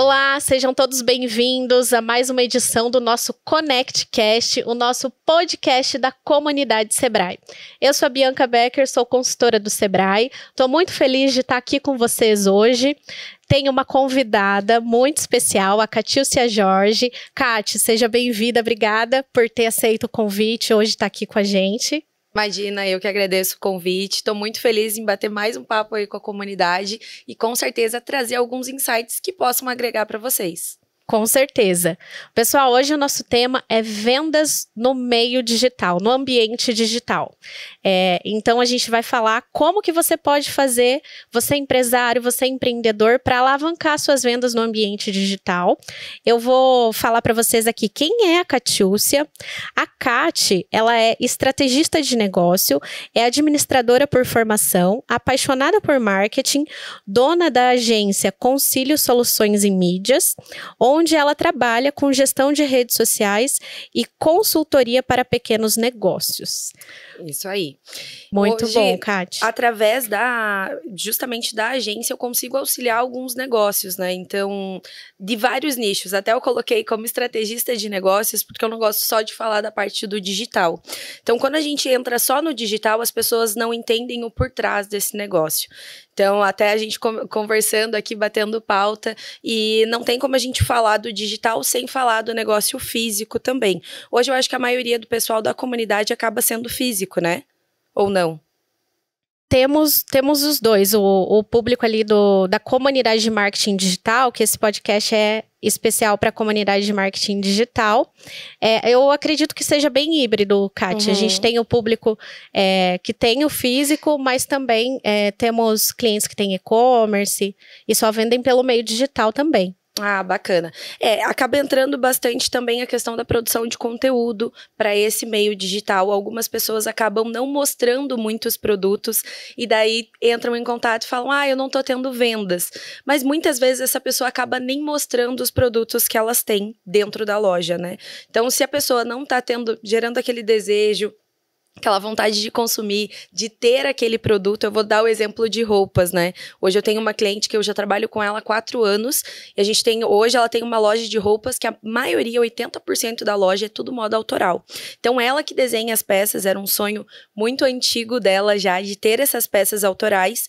Olá, sejam todos bem-vindos a mais uma edição do nosso ConnectCast, o nosso podcast da comunidade Sebrae. Eu sou a Bianca Becker, sou consultora do Sebrae. Estou muito feliz de estar aqui com vocês hoje. Tenho uma convidada muito especial, a Catilcia Jorge. Cati, seja bem-vinda, obrigada por ter aceito o convite hoje estar aqui com a gente. Imagina, eu que agradeço o convite. Estou muito feliz em bater mais um papo aí com a comunidade e com certeza trazer alguns insights que possam agregar para vocês. Com certeza. Pessoal, hoje o nosso tema é vendas no meio digital, no ambiente digital. É, então a gente vai falar como que você pode fazer, você é empresário, você é empreendedor, para alavancar suas vendas no ambiente digital. Eu vou falar para vocês aqui quem é a Catiúcia. A Cati, ela é estrategista de negócio, é administradora por formação, apaixonada por marketing, dona da agência Concílio Soluções em Mídias, onde onde ela trabalha com gestão de redes sociais e consultoria para pequenos negócios. Isso aí. Muito Hoje, bom, Kátia. Através da justamente da agência eu consigo auxiliar alguns negócios, né? Então, de vários nichos. Até eu coloquei como estrategista de negócios, porque eu não gosto só de falar da parte do digital. Então, quando a gente entra só no digital, as pessoas não entendem o por trás desse negócio. Então, até a gente conversando aqui, batendo pauta, e não tem como a gente falar do digital sem falar do negócio físico também. Hoje eu acho que a maioria do pessoal da comunidade acaba sendo físico, né? Ou não? temos, temos os dois, o, o público ali do, da comunidade de marketing digital, que esse podcast é especial para a comunidade de marketing digital. É, eu acredito que seja bem híbrido, Kátia. Uhum. A gente uhum. tem o público é, que tem o físico, mas também é, temos clientes que têm e-commerce e só vendem pelo meio digital também. Ah, bacana. É, acaba entrando bastante também a questão da produção de conteúdo para esse meio digital. Algumas pessoas acabam não mostrando muitos produtos e daí entram em contato e falam: "Ah, eu não estou tendo vendas". Mas muitas vezes essa pessoa acaba nem mostrando os produtos que elas têm dentro da loja, né? Então, se a pessoa não está tendo gerando aquele desejo, aquela vontade de consumir, de ter aquele produto. Eu vou dar o exemplo de roupas, né? Hoje eu tenho uma cliente que eu já trabalho com ela há quatro anos e a gente tem hoje ela tem uma loja de roupas que a maioria, 80% da loja é tudo moda autoral. Então ela que desenha as peças era um sonho muito antigo dela já de ter essas peças autorais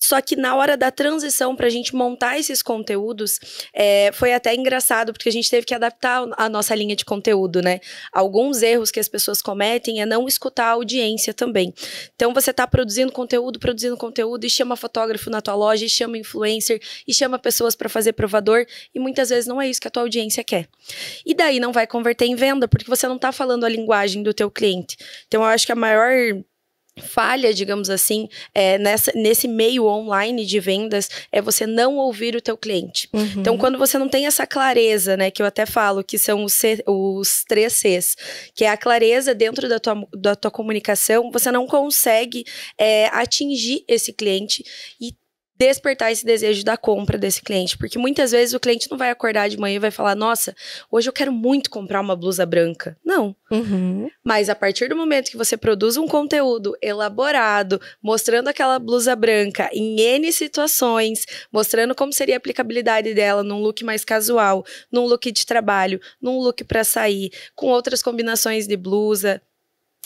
só que na hora da transição para a gente montar esses conteúdos, é, foi até engraçado, porque a gente teve que adaptar a nossa linha de conteúdo, né? Alguns erros que as pessoas cometem é não escutar a audiência também. Então você está produzindo conteúdo, produzindo conteúdo, e chama fotógrafo na tua loja, e chama influencer, e chama pessoas para fazer provador, e muitas vezes não é isso que a tua audiência quer. E daí não vai converter em venda, porque você não está falando a linguagem do teu cliente. Então eu acho que a maior falha, digamos assim, é, nessa, nesse meio online de vendas é você não ouvir o teu cliente. Uhum. Então, quando você não tem essa clareza, né, que eu até falo que são os, C, os três Cs, que é a clareza dentro da tua, da tua comunicação, você não consegue é, atingir esse cliente e despertar esse desejo da compra desse cliente, porque muitas vezes o cliente não vai acordar de manhã e vai falar: Nossa, hoje eu quero muito comprar uma blusa branca. Não. Uhum. Mas a partir do momento que você produz um conteúdo elaborado, mostrando aquela blusa branca em N situações, mostrando como seria a aplicabilidade dela num look mais casual, num look de trabalho, num look para sair, com outras combinações de blusa,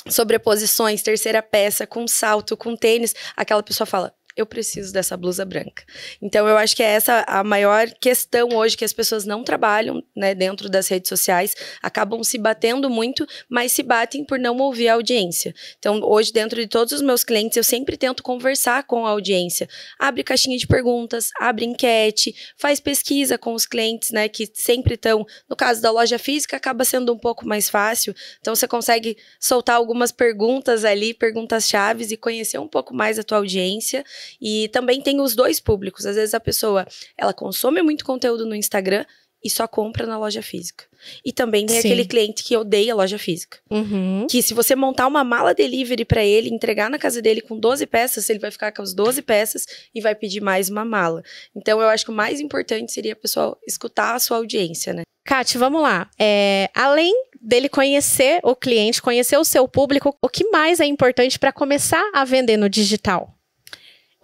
sobreposições, terceira peça, com salto, com tênis, aquela pessoa fala: eu preciso dessa blusa branca. Então, eu acho que é essa a maior questão hoje que as pessoas não trabalham, né, dentro das redes sociais, acabam se batendo muito, mas se batem por não ouvir a audiência. Então, hoje, dentro de todos os meus clientes, eu sempre tento conversar com a audiência. Abre caixinha de perguntas, abre enquete, faz pesquisa com os clientes, né, que sempre estão. No caso da loja física, acaba sendo um pouco mais fácil. Então, você consegue soltar algumas perguntas ali, perguntas chaves e conhecer um pouco mais a tua audiência. E também tem os dois públicos. Às vezes a pessoa, ela consome muito conteúdo no Instagram e só compra na loja física. E também tem Sim. aquele cliente que odeia a loja física. Uhum. Que se você montar uma mala delivery para ele, entregar na casa dele com 12 peças, ele vai ficar com as 12 peças e vai pedir mais uma mala. Então eu acho que o mais importante seria a pessoa escutar a sua audiência, né? Kate, vamos lá. É, além dele conhecer o cliente, conhecer o seu público, o que mais é importante para começar a vender no digital?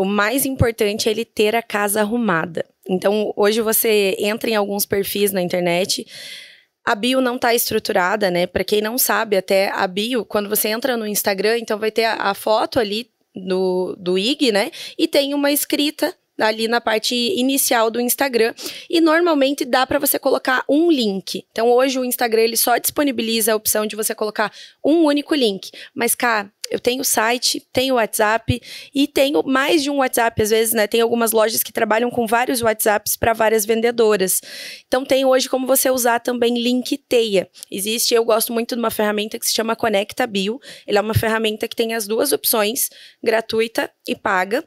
O mais importante é ele ter a casa arrumada. Então, hoje você entra em alguns perfis na internet, a bio não está estruturada, né? Para quem não sabe, até a bio, quando você entra no Instagram, então vai ter a, a foto ali do, do IG, né? E tem uma escrita ali na parte inicial do Instagram e normalmente dá para você colocar um link. Então hoje o Instagram ele só disponibiliza a opção de você colocar um único link, mas cá eu tenho site, tenho WhatsApp e tenho mais de um WhatsApp, às vezes, né? Tem algumas lojas que trabalham com vários WhatsApps para várias vendedoras. Então tem hoje como você usar também link teia. Existe, eu gosto muito de uma ferramenta que se chama Conecta Bio. Ele é uma ferramenta que tem as duas opções, gratuita e paga.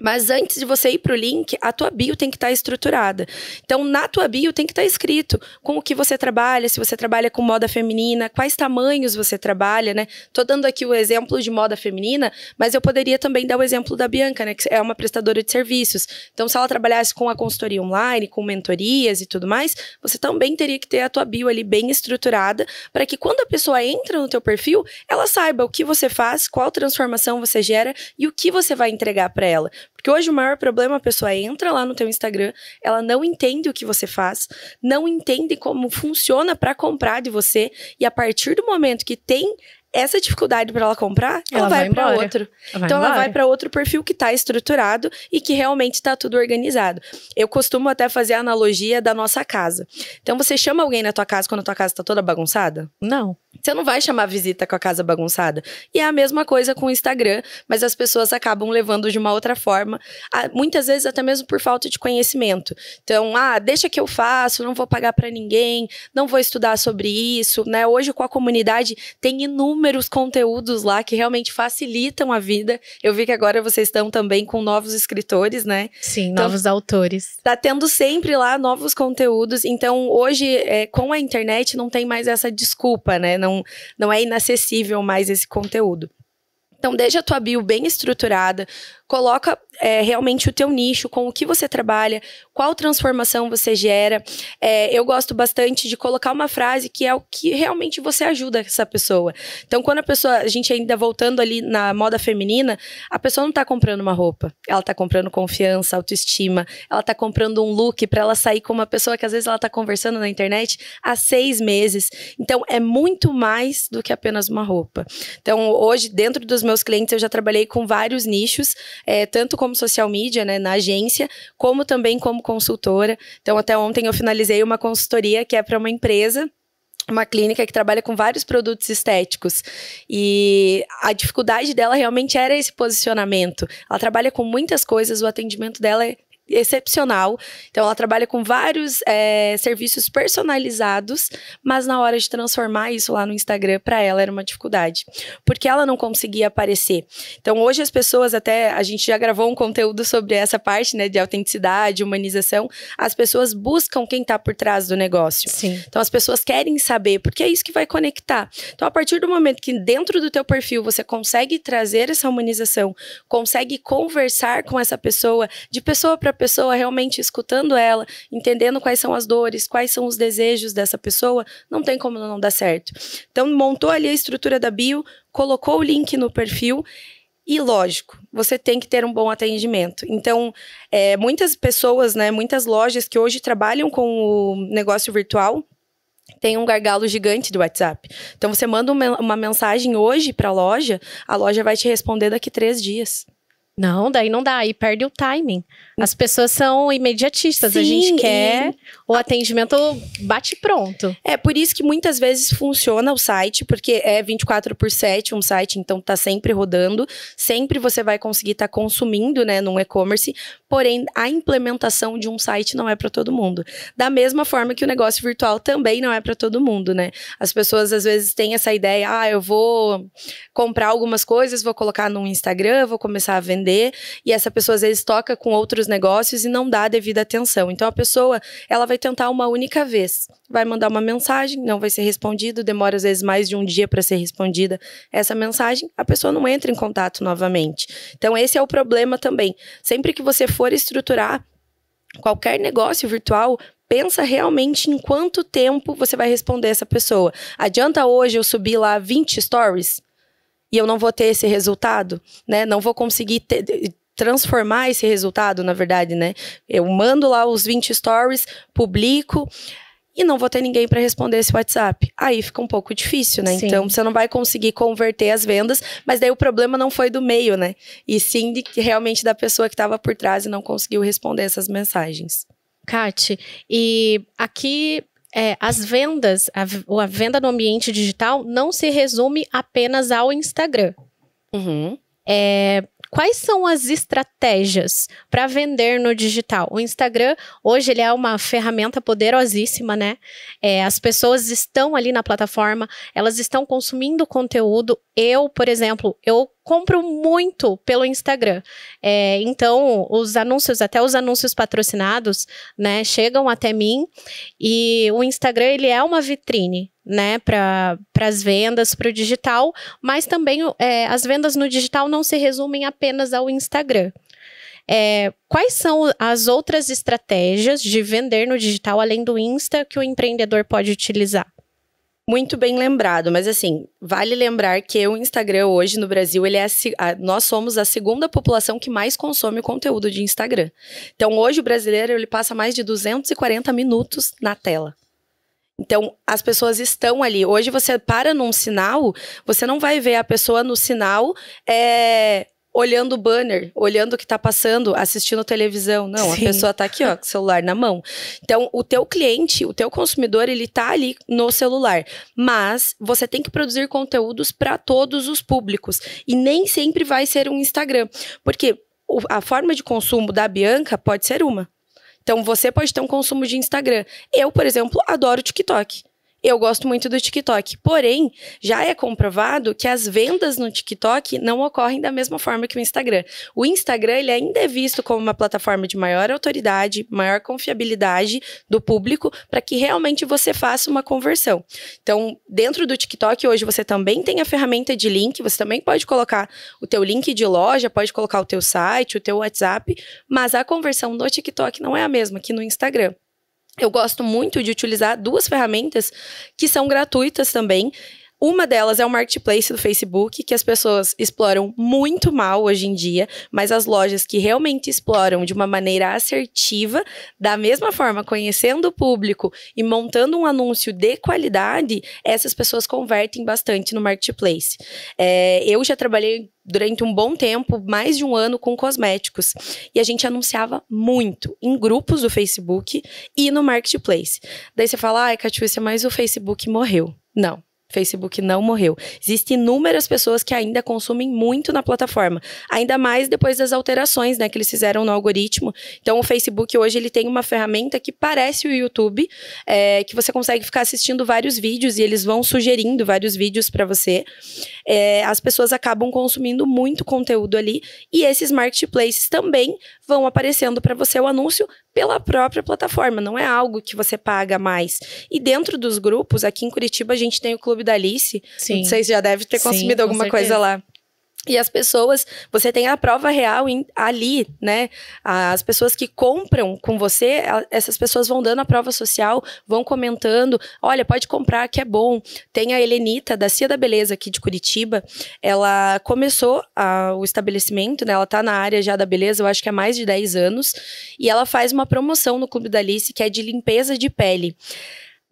Mas antes de você ir para o link, a tua bio tem que estar tá estruturada. Então, na tua bio tem que estar tá escrito com o que você trabalha, se você trabalha com moda feminina, quais tamanhos você trabalha, né? Tô dando aqui o exemplo de moda feminina, mas eu poderia também dar o exemplo da Bianca, né? Que é uma prestadora de serviços. Então, se ela trabalhasse com a consultoria online, com mentorias e tudo mais, você também teria que ter a tua bio ali bem estruturada, para que quando a pessoa entra no teu perfil, ela saiba o que você faz, qual transformação você gera e o que você vai entregar para ela. Porque hoje o maior problema, a pessoa entra lá no teu Instagram, ela não entende o que você faz, não entende como funciona para comprar de você, e a partir do momento que tem essa dificuldade para ela comprar, ela, ela vai, vai para outro. Ela então ela vai para outro perfil que está estruturado e que realmente está tudo organizado. Eu costumo até fazer a analogia da nossa casa. Então você chama alguém na tua casa quando a tua casa está toda bagunçada? Não. Você não vai chamar visita com a casa bagunçada. E é a mesma coisa com o Instagram, mas as pessoas acabam levando de uma outra forma, muitas vezes até mesmo por falta de conhecimento. Então, ah, deixa que eu faço, não vou pagar para ninguém, não vou estudar sobre isso, né? Hoje com a comunidade tem inúmeros conteúdos lá que realmente facilitam a vida. Eu vi que agora vocês estão também com novos escritores, né? Sim, então, novos autores. Tá tendo sempre lá novos conteúdos. Então, hoje, é, com a internet, não tem mais essa desculpa, né? Não, não é inacessível mais esse conteúdo. Então, deixa a tua bio bem estruturada, coloca é, realmente o teu nicho, com o que você trabalha, qual transformação você gera. É, eu gosto bastante de colocar uma frase que é o que realmente você ajuda essa pessoa. Então, quando a pessoa, a gente ainda voltando ali na moda feminina, a pessoa não está comprando uma roupa, ela está comprando confiança, autoestima, ela está comprando um look para ela sair com uma pessoa que às vezes ela está conversando na internet há seis meses. Então, é muito mais do que apenas uma roupa. Então, hoje, dentro dos meus clientes, eu já trabalhei com vários nichos é, tanto como social media, né, na agência, como também como consultora. Então, até ontem eu finalizei uma consultoria que é para uma empresa uma clínica que trabalha com vários produtos estéticos. E a dificuldade dela realmente era esse posicionamento. Ela trabalha com muitas coisas, o atendimento dela é excepcional. Então, ela trabalha com vários é, serviços personalizados, mas na hora de transformar isso lá no Instagram, para ela era uma dificuldade, porque ela não conseguia aparecer. Então, hoje as pessoas, até a gente já gravou um conteúdo sobre essa parte, né, de autenticidade, humanização. As pessoas buscam quem está por trás do negócio. Sim. Então, as pessoas querem saber, porque é isso que vai conectar. Então, a partir do momento que dentro do teu perfil você consegue trazer essa humanização, consegue conversar com essa pessoa, de pessoa para pessoa realmente escutando ela, entendendo quais são as dores, quais são os desejos dessa pessoa, não tem como não dar certo. Então, montou ali a estrutura da bio, colocou o link no perfil. E lógico, você tem que ter um bom atendimento. Então, é, muitas pessoas, né, muitas lojas que hoje trabalham com o negócio virtual, tem um gargalo gigante do WhatsApp. Então, você manda uma, mensagem hoje para a loja, a loja vai te responder daqui três dias. Não, daí não dá, aí perde o timing. As pessoas são imediatistas, Sim, a gente quer e... o atendimento bate pronto. É por isso que muitas vezes funciona o site, porque é 24 por 7 um site, então tá sempre rodando, sempre você vai conseguir estar tá consumindo, né, num e-commerce, porém a implementação de um site não é para todo mundo. Da mesma forma que o negócio virtual também não é para todo mundo, né? As pessoas às vezes têm essa ideia, ah, eu vou comprar algumas coisas, vou colocar no Instagram, vou começar a vender e essa pessoa às vezes toca com outros negócios e não dá a devida atenção. Então a pessoa, ela vai tentar uma única vez, vai mandar uma mensagem, não vai ser respondido, demora às vezes mais de um dia para ser respondida essa mensagem, a pessoa não entra em contato novamente. Então esse é o problema também. Sempre que você for estruturar qualquer negócio virtual, pensa realmente em quanto tempo você vai responder essa pessoa. Adianta hoje eu subir lá 20 stories? e eu não vou ter esse resultado, né? Não vou conseguir ter, transformar esse resultado, na verdade, né? Eu mando lá os 20 stories, publico e não vou ter ninguém para responder esse WhatsApp. Aí fica um pouco difícil, né? Sim. Então você não vai conseguir converter as vendas, mas daí o problema não foi do meio, né? E sim de, realmente da pessoa que estava por trás e não conseguiu responder essas mensagens. Kate, e aqui é, as vendas, a, a, venda no ambiente digital não se resume apenas ao Instagram. Uhum. É, Quais são as estratégias para vender no digital? O Instagram, hoje, ele é uma ferramenta poderosíssima, né? É, as pessoas estão ali na plataforma, elas estão consumindo conteúdo. Eu, por exemplo, eu compro muito pelo Instagram. É, então, os anúncios, até os anúncios patrocinados, né, chegam até mim. E o Instagram, ele é uma vitrine né, para as vendas, para o digital, mas também é, as vendas no digital não se resumem apenas ao Instagram. É, quais são as outras estratégias de vender no digital, além do Insta, que o empreendedor pode utilizar? Muito bem lembrado, mas assim, vale lembrar que o Instagram hoje no Brasil, ele é a, a, nós somos a segunda população que mais consome conteúdo de Instagram. Então, hoje o brasileiro ele passa mais de 240 minutos na tela. Então, as pessoas estão ali. Hoje você para num sinal, você não vai ver a pessoa no sinal é, olhando o banner, olhando o que está passando, assistindo televisão. Não, Sim. a pessoa está aqui, ó, com o celular na mão. Então, o teu cliente, o teu consumidor, ele está ali no celular. Mas você tem que produzir conteúdos para todos os públicos. E nem sempre vai ser um Instagram. Porque a forma de consumo da Bianca pode ser uma. Então você pode ter um consumo de Instagram. Eu, por exemplo, adoro TikTok. Eu gosto muito do TikTok. Porém, já é comprovado que as vendas no TikTok não ocorrem da mesma forma que o Instagram. O Instagram ele ainda é visto como uma plataforma de maior autoridade, maior confiabilidade do público para que realmente você faça uma conversão. Então, dentro do TikTok hoje você também tem a ferramenta de link, você também pode colocar o teu link de loja, pode colocar o teu site, o teu WhatsApp, mas a conversão do TikTok não é a mesma que no Instagram. Eu gosto muito de utilizar duas ferramentas que são gratuitas também. Uma delas é o marketplace do Facebook, que as pessoas exploram muito mal hoje em dia, mas as lojas que realmente exploram de uma maneira assertiva, da mesma forma, conhecendo o público e montando um anúncio de qualidade, essas pessoas convertem bastante no marketplace. É, eu já trabalhei durante um bom tempo, mais de um ano, com cosméticos. E a gente anunciava muito em grupos do Facebook e no Marketplace. Daí você fala, ai, Catiúcia, mas o Facebook morreu. Não. Facebook não morreu. Existem inúmeras pessoas que ainda consumem muito na plataforma, ainda mais depois das alterações, né, que eles fizeram no algoritmo. Então, o Facebook hoje ele tem uma ferramenta que parece o YouTube, é, que você consegue ficar assistindo vários vídeos e eles vão sugerindo vários vídeos para você. É, as pessoas acabam consumindo muito conteúdo ali e esses marketplaces também vão aparecendo para você o anúncio pela própria plataforma, não é algo que você paga mais. E dentro dos grupos, aqui em Curitiba a gente tem o Clube da Alice, Sim. vocês já devem ter consumido Sim, alguma coisa lá. E as pessoas, você tem a prova real em, ali, né? As pessoas que compram com você, essas pessoas vão dando a prova social, vão comentando: olha, pode comprar que é bom. Tem a Helenita, da Cia da Beleza aqui de Curitiba. Ela começou a, o estabelecimento, né? Ela tá na área já da beleza, eu acho que há mais de 10 anos. E ela faz uma promoção no Clube da Alice que é de limpeza de pele.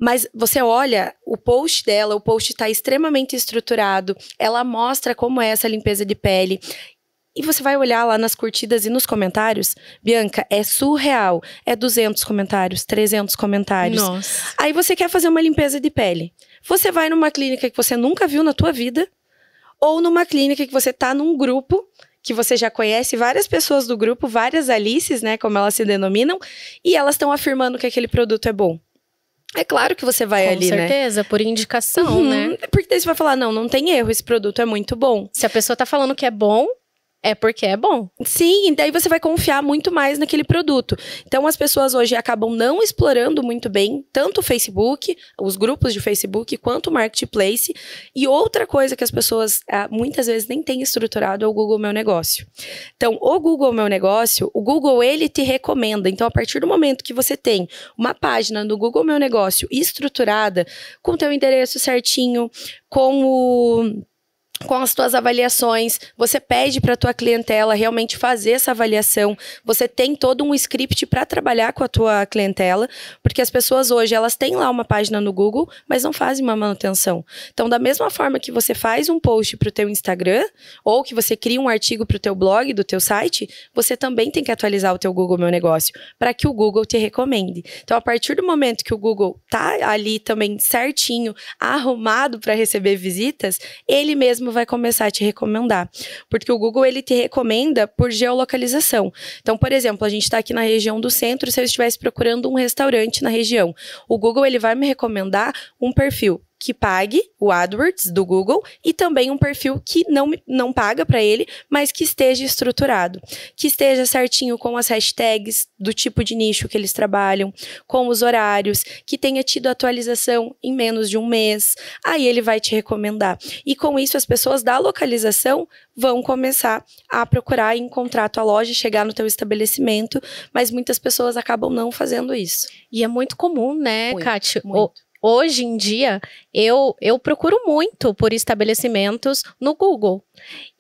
Mas você olha o post dela, o post está extremamente estruturado, ela mostra como é essa limpeza de pele. E você vai olhar lá nas curtidas e nos comentários, Bianca, é surreal. É 200 comentários, 300 comentários. Nossa. Aí você quer fazer uma limpeza de pele. Você vai numa clínica que você nunca viu na tua vida, ou numa clínica que você tá num grupo que você já conhece várias pessoas do grupo, várias Alices, né, como elas se denominam, e elas estão afirmando que aquele produto é bom. É claro que você vai Com ali, né? Com certeza, por indicação, uhum. né? Porque daí você vai falar, não, não tem erro, esse produto é muito bom. Se a pessoa tá falando que é bom, é porque é bom. Sim, daí você vai confiar muito mais naquele produto. Então as pessoas hoje acabam não explorando muito bem tanto o Facebook, os grupos de Facebook, quanto o Marketplace. E outra coisa que as pessoas ah, muitas vezes nem têm estruturado é o Google Meu Negócio. Então, o Google Meu Negócio, o Google ele te recomenda. Então, a partir do momento que você tem uma página do Google Meu Negócio estruturada, com o teu endereço certinho, com o com as tuas avaliações, você pede para a tua clientela realmente fazer essa avaliação, você tem todo um script para trabalhar com a tua clientela, porque as pessoas hoje, elas têm lá uma página no Google, mas não fazem uma manutenção. Então, da mesma forma que você faz um post para o teu Instagram, ou que você cria um artigo para o teu blog, do teu site, você também tem que atualizar o teu Google Meu Negócio, para que o Google te recomende. Então, a partir do momento que o Google tá ali também certinho, arrumado para receber visitas, ele mesmo vai começar a te recomendar. Porque o Google ele te recomenda por geolocalização. Então, por exemplo, a gente está aqui na região do centro, se eu estivesse procurando um restaurante na região, o Google ele vai me recomendar um perfil que pague o AdWords do Google e também um perfil que não, não paga para ele, mas que esteja estruturado, que esteja certinho com as hashtags do tipo de nicho que eles trabalham, com os horários, que tenha tido atualização em menos de um mês. Aí ele vai te recomendar. E com isso as pessoas da localização vão começar a procurar encontrar a tua loja, chegar no teu estabelecimento, mas muitas pessoas acabam não fazendo isso. E é muito comum, né, Kátia? Hoje em dia, eu, eu procuro muito por estabelecimentos no Google.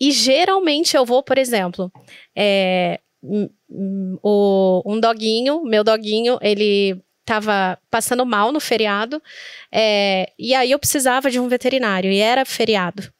E geralmente eu vou, por exemplo, é, o, um doguinho, meu doguinho, ele estava passando mal no feriado, é, e aí eu precisava de um veterinário, e era feriado.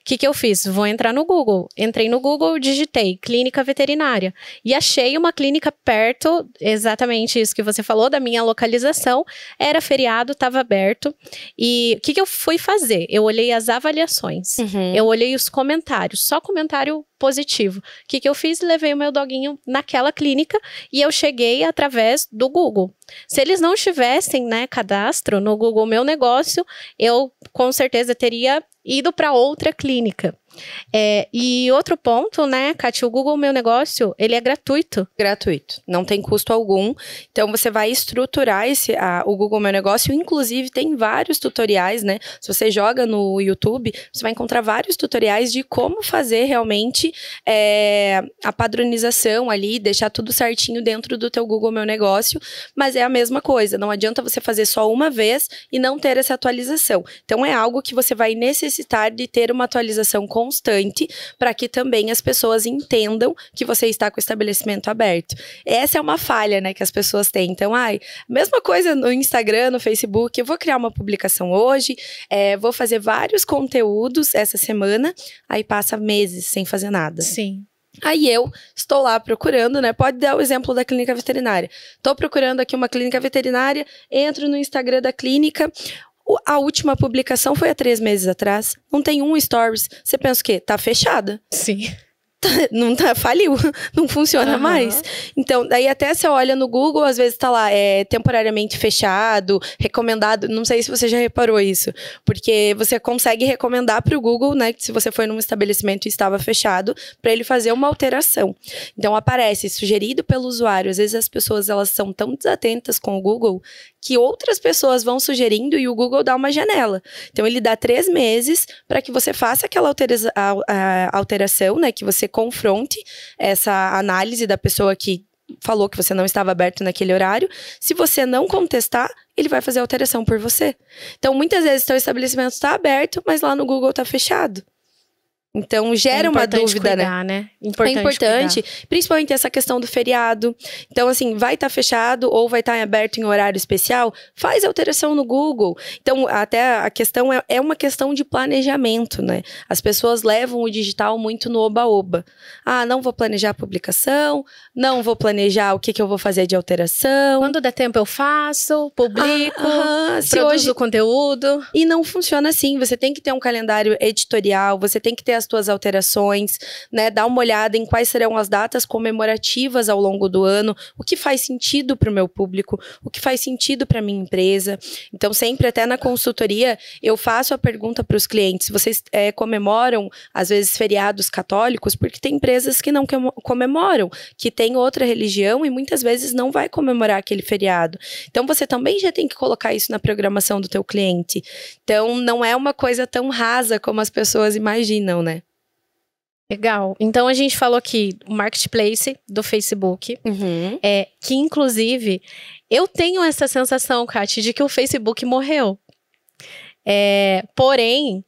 O que, que eu fiz? Vou entrar no Google. Entrei no Google, digitei clínica veterinária e achei uma clínica perto, exatamente isso que você falou, da minha localização. Era feriado, estava aberto. E o que, que eu fui fazer? Eu olhei as avaliações, uhum. eu olhei os comentários, só comentário positivo. O que, que eu fiz? Levei o meu doguinho naquela clínica e eu cheguei através do Google. Se eles não tivessem, né, cadastro no Google Meu Negócio, eu com certeza teria ido para outra clínica. É, e outro ponto, né, Kátia, o Google Meu Negócio, ele é gratuito. Gratuito, não tem custo algum. Então, você vai estruturar esse, a, o Google Meu Negócio, inclusive tem vários tutoriais, né? Se você joga no YouTube, você vai encontrar vários tutoriais de como fazer realmente é, a padronização ali, deixar tudo certinho dentro do teu Google Meu Negócio, mas é a mesma coisa, não adianta você fazer só uma vez e não ter essa atualização. Então, é algo que você vai necessitar de ter uma atualização com constante para que também as pessoas entendam que você está com o estabelecimento aberto. Essa é uma falha, né, que as pessoas têm. Então, ai, mesma coisa no Instagram, no Facebook, eu vou criar uma publicação hoje, é, vou fazer vários conteúdos essa semana, aí passa meses sem fazer nada. Sim. Aí eu estou lá procurando, né? Pode dar o exemplo da clínica veterinária. Estou procurando aqui uma clínica veterinária, entro no Instagram da clínica, a última publicação foi há três meses atrás. Não tem um stories. Você pensa o quê? Tá fechada. Sim. não tá, faliu, não funciona uhum. mais. Então, daí até você olha no Google, às vezes tá lá, é temporariamente fechado, recomendado, não sei se você já reparou isso, porque você consegue recomendar para o Google, né, que se você foi num estabelecimento e estava fechado, para ele fazer uma alteração. Então aparece sugerido pelo usuário. Às vezes as pessoas elas são tão desatentas com o Google que outras pessoas vão sugerindo e o Google dá uma janela. Então ele dá três meses para que você faça aquela altera alteração, né, que você confronte essa análise da pessoa que falou que você não estava aberto naquele horário. Se você não contestar, ele vai fazer a alteração por você. Então, muitas vezes, seu estabelecimento está aberto, mas lá no Google está fechado. Então gera é uma dúvida, né? cuidar, né? né? Importante é importante, cuidar. principalmente essa questão do feriado. Então, assim, vai estar tá fechado ou vai estar tá aberto em horário especial, faz alteração no Google. Então, até a questão é, é uma questão de planejamento, né? As pessoas levam o digital muito no oba-oba. Ah, não vou planejar a publicação, não vou planejar o que, que eu vou fazer de alteração. Quando der tempo eu faço, publico, ah, ah, se produzo hoje... conteúdo. E não funciona assim. Você tem que ter um calendário editorial, você tem que ter as as tuas alterações, né? Dá uma olhada em quais serão as datas comemorativas ao longo do ano, o que faz sentido para o meu público, o que faz sentido para minha empresa. Então, sempre até na consultoria, eu faço a pergunta para os clientes: vocês é, comemoram, às vezes, feriados católicos? Porque tem empresas que não comemoram, que tem outra religião e muitas vezes não vai comemorar aquele feriado. Então, você também já tem que colocar isso na programação do teu cliente. Então, não é uma coisa tão rasa como as pessoas imaginam, né? Legal. Então a gente falou aqui o marketplace do Facebook, uhum. é que inclusive eu tenho essa sensação, Kátia, de que o Facebook morreu. É, porém,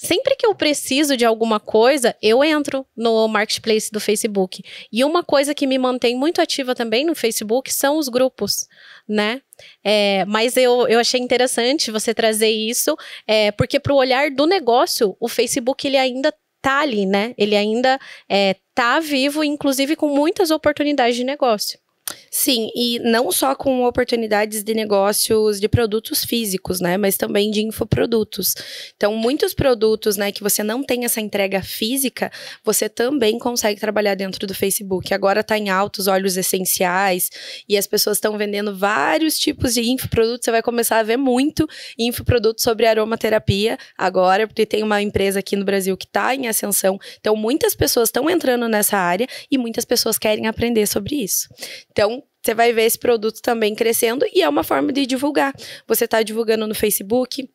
Sempre que eu preciso de alguma coisa, eu entro no marketplace do Facebook. E uma coisa que me mantém muito ativa também no Facebook são os grupos, né? É, mas eu, eu achei interessante você trazer isso, é, porque para o olhar do negócio, o Facebook ele ainda tá ali, né? Ele ainda é, tá vivo, inclusive com muitas oportunidades de negócio. Sim, e não só com oportunidades de negócios de produtos físicos, né, mas também de infoprodutos. Então, muitos produtos, né, que você não tem essa entrega física, você também consegue trabalhar dentro do Facebook. Agora está em altos óleos essenciais e as pessoas estão vendendo vários tipos de infoprodutos. Você vai começar a ver muito infoprodutos sobre aromaterapia agora, porque tem uma empresa aqui no Brasil que está em ascensão. Então, muitas pessoas estão entrando nessa área e muitas pessoas querem aprender sobre isso. Então, você vai ver esse produto também crescendo e é uma forma de divulgar. Você está divulgando no Facebook,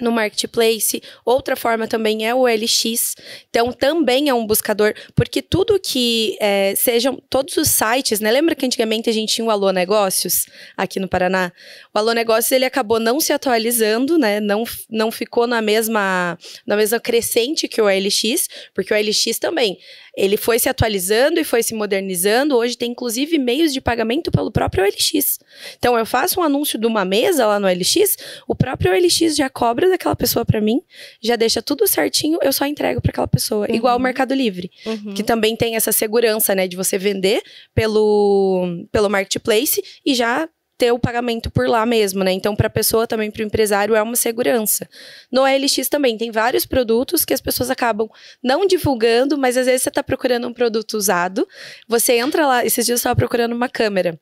no marketplace. Outra forma também é o LX. Então, também é um buscador, porque tudo que é, sejam todos os sites, né? Lembra que antigamente a gente tinha o Alô Negócios aqui no Paraná? O Alô Negócios ele acabou não se atualizando, né? Não, não ficou na mesma na mesma crescente que o LX, porque o LX também ele foi se atualizando e foi se modernizando. Hoje tem inclusive meios de pagamento pelo próprio OLX. Então eu faço um anúncio de uma mesa lá no OLX, o próprio OLX já cobra daquela pessoa para mim, já deixa tudo certinho, eu só entrego para aquela pessoa. Uhum. Igual o Mercado Livre, uhum. que também tem essa segurança, né, de você vender pelo pelo marketplace e já ter o pagamento por lá mesmo, né? Então, para a pessoa também, para o empresário, é uma segurança. No OLX também tem vários produtos que as pessoas acabam não divulgando, mas às vezes você está procurando um produto usado, você entra lá, esses dias eu estava procurando uma câmera,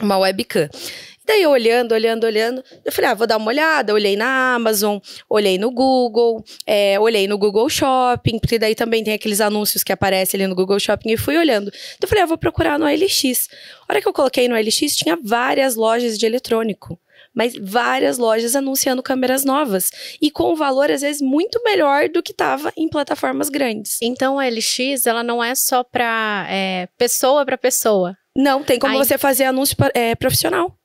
uma webcam. E daí, olhando, olhando, olhando, eu falei, ah, vou dar uma olhada. Olhei na Amazon, olhei no Google, é, olhei no Google Shopping, porque daí também tem aqueles anúncios que aparecem ali no Google Shopping, e fui olhando. Então, eu falei, ah, vou procurar no LX. A hora que eu coloquei no LX, tinha várias lojas de eletrônico mas várias lojas anunciando câmeras novas e com um valor às vezes muito melhor do que estava em plataformas grandes. Então a LX ela não é só para é, pessoa para pessoa. Não, tem como Aí... você fazer anúncio é, profissional.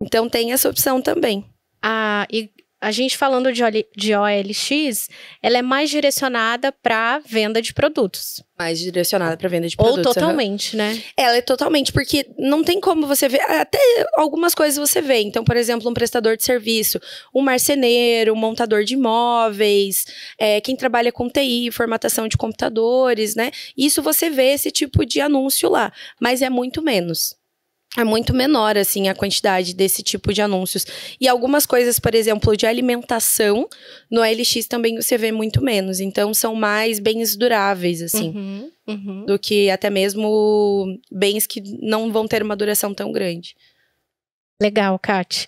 Então tem essa opção também. Ah, e a gente falando de, de OLX, ela é mais direcionada para venda de produtos. Mais direcionada para venda de produtos. Ou totalmente, uhum. né? Ela é totalmente, porque não tem como você ver. Até algumas coisas você vê. Então, por exemplo, um prestador de serviço, um marceneiro, um montador de imóveis, é, quem trabalha com TI, formatação de computadores, né? Isso você vê esse tipo de anúncio lá, mas é muito menos é muito menor, assim, a quantidade desse tipo de anúncios. E algumas coisas, por exemplo, de alimentação, no LX também você vê muito menos. Então, são mais bens duráveis, assim, uhum, uhum. do que até mesmo bens que não vão ter uma duração tão grande. Legal, Kat.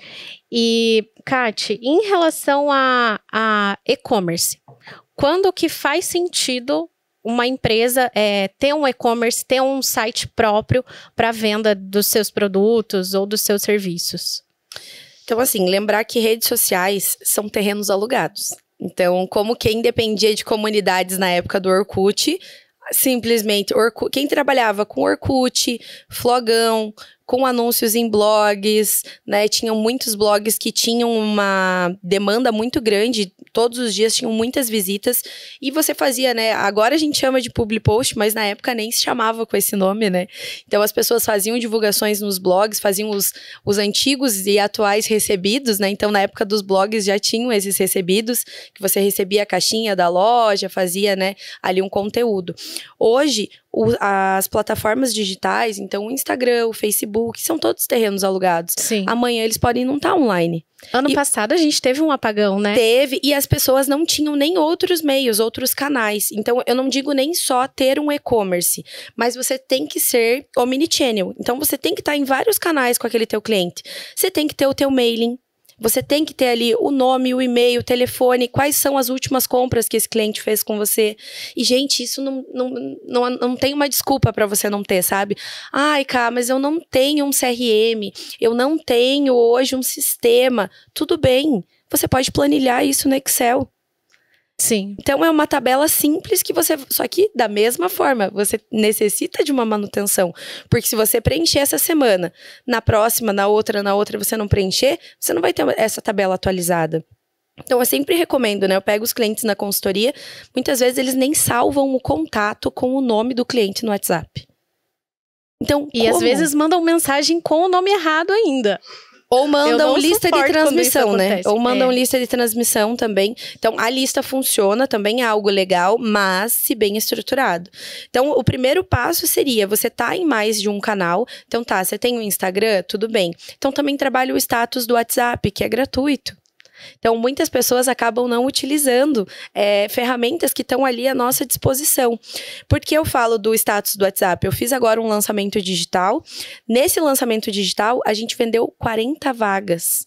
E, Kat, em relação a, a e-commerce, quando que faz sentido uma empresa é, ter um e-commerce, ter um site próprio para venda dos seus produtos ou dos seus serviços? Então, assim, lembrar que redes sociais são terrenos alugados. Então, como quem dependia de comunidades na época do Orkut, simplesmente Orkut, quem trabalhava com Orkut, Flogão, com anúncios em blogs, né? Tinham muitos blogs que tinham uma demanda muito grande, todos os dias tinham muitas visitas e você fazia, né? Agora a gente chama de public post, mas na época nem se chamava com esse nome, né? Então as pessoas faziam divulgações nos blogs, faziam os, os antigos e atuais recebidos, né? Então na época dos blogs já tinham esses recebidos, que você recebia a caixinha da loja, fazia, né, ali um conteúdo. Hoje o, as plataformas digitais, então o Instagram, o Facebook, são todos terrenos alugados. Sim. Amanhã eles podem não estar tá online. Ano e passado a gente teve um apagão, né? Teve, e as pessoas não tinham nem outros meios, outros canais. Então, eu não digo nem só ter um e-commerce, mas você tem que ser omnichannel. Então, você tem que estar tá em vários canais com aquele teu cliente. Você tem que ter o teu mailing, você tem que ter ali o nome, o e-mail, o telefone, quais são as últimas compras que esse cliente fez com você. E, gente, isso não, não, não, não tem uma desculpa para você não ter, sabe? Ai, cá, mas eu não tenho um CRM, eu não tenho hoje um sistema. Tudo bem, você pode planilhar isso no Excel. Sim. Então é uma tabela simples que você. Só que da mesma forma, você necessita de uma manutenção. Porque se você preencher essa semana, na próxima, na outra, na outra, você não preencher, você não vai ter essa tabela atualizada. Então, eu sempre recomendo, né? Eu pego os clientes na consultoria, muitas vezes eles nem salvam o contato com o nome do cliente no WhatsApp. Então, e como? às vezes mandam mensagem com o nome errado ainda. Ou mandam lista de transmissão, né? Ou mandam é. lista de transmissão também. Então, a lista funciona, também é algo legal, mas se bem estruturado. Então, o primeiro passo seria você tá em mais de um canal. Então, tá, você tem o Instagram, tudo bem. Então, também trabalha o status do WhatsApp, que é gratuito. Então, muitas pessoas acabam não utilizando é, ferramentas que estão ali à nossa disposição. Por que eu falo do status do WhatsApp? Eu fiz agora um lançamento digital. Nesse lançamento digital, a gente vendeu 40 vagas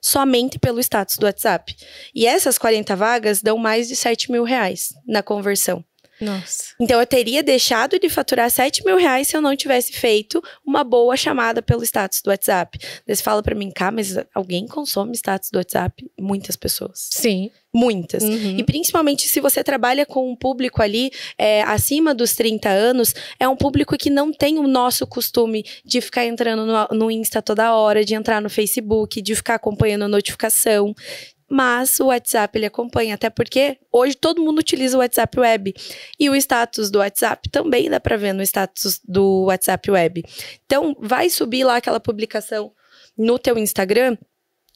somente pelo status do WhatsApp. E essas 40 vagas dão mais de 7 mil reais na conversão. Nossa. Então eu teria deixado de faturar 7 mil reais se eu não tivesse feito uma boa chamada pelo status do WhatsApp. Você fala para mim, cá, mas alguém consome status do WhatsApp? Muitas pessoas. Sim. Muitas. Uhum. E principalmente se você trabalha com um público ali é, acima dos 30 anos, é um público que não tem o nosso costume de ficar entrando no, no Insta toda hora, de entrar no Facebook, de ficar acompanhando a notificação mas o WhatsApp ele acompanha, até porque hoje todo mundo utiliza o WhatsApp Web e o status do WhatsApp também dá para ver no status do WhatsApp Web. Então, vai subir lá aquela publicação no teu Instagram,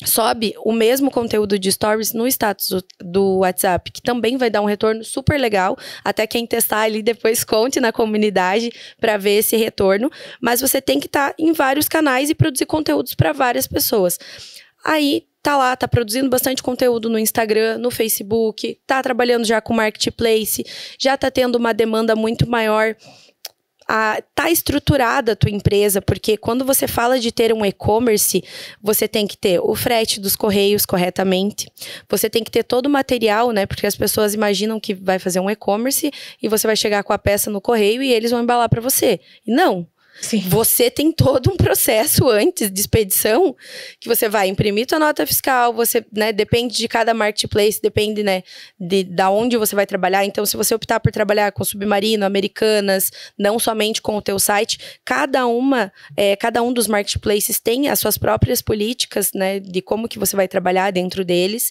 sobe o mesmo conteúdo de stories no status do, WhatsApp, que também vai dar um retorno super legal. Até quem testar ali depois conte na comunidade para ver esse retorno. Mas você tem que estar tá em vários canais e produzir conteúdos para várias pessoas. Aí tá lá, tá produzindo bastante conteúdo no Instagram, no Facebook, tá trabalhando já com marketplace, já tá tendo uma demanda muito maior. Ah, tá estruturada a tua empresa, porque quando você fala de ter um e-commerce, você tem que ter o frete dos correios corretamente, você tem que ter todo o material, né? Porque as pessoas imaginam que vai fazer um e-commerce e você vai chegar com a peça no correio e eles vão embalar para você. Não, Sim. Você tem todo um processo antes de expedição que você vai imprimir tua nota fiscal, você, né, depende de cada marketplace, depende, né, de da onde você vai trabalhar. Então, se você optar por trabalhar com Submarino, Americanas, não somente com o teu site, cada uma, é, cada um dos marketplaces tem as suas próprias políticas, né, de como que você vai trabalhar dentro deles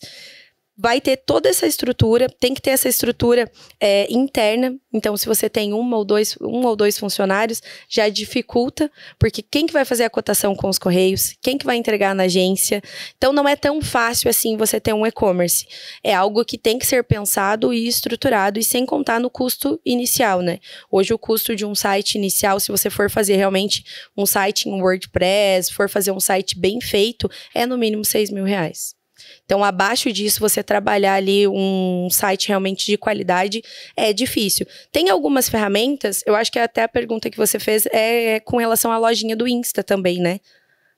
vai ter toda essa estrutura, tem que ter essa estrutura é, interna. Então, se você tem uma ou dois, um ou dois funcionários, já dificulta, porque quem que vai fazer a cotação com os correios? Quem que vai entregar na agência? Então, não é tão fácil assim você ter um e-commerce. É algo que tem que ser pensado e estruturado, e sem contar no custo inicial, né? Hoje, o custo de um site inicial, se você for fazer realmente um site em WordPress, for fazer um site bem feito, é no mínimo 6 mil reais. Então, abaixo disso, você trabalhar ali um site realmente de qualidade é difícil. Tem algumas ferramentas, eu acho que até a pergunta que você fez é com relação à lojinha do Insta também, né?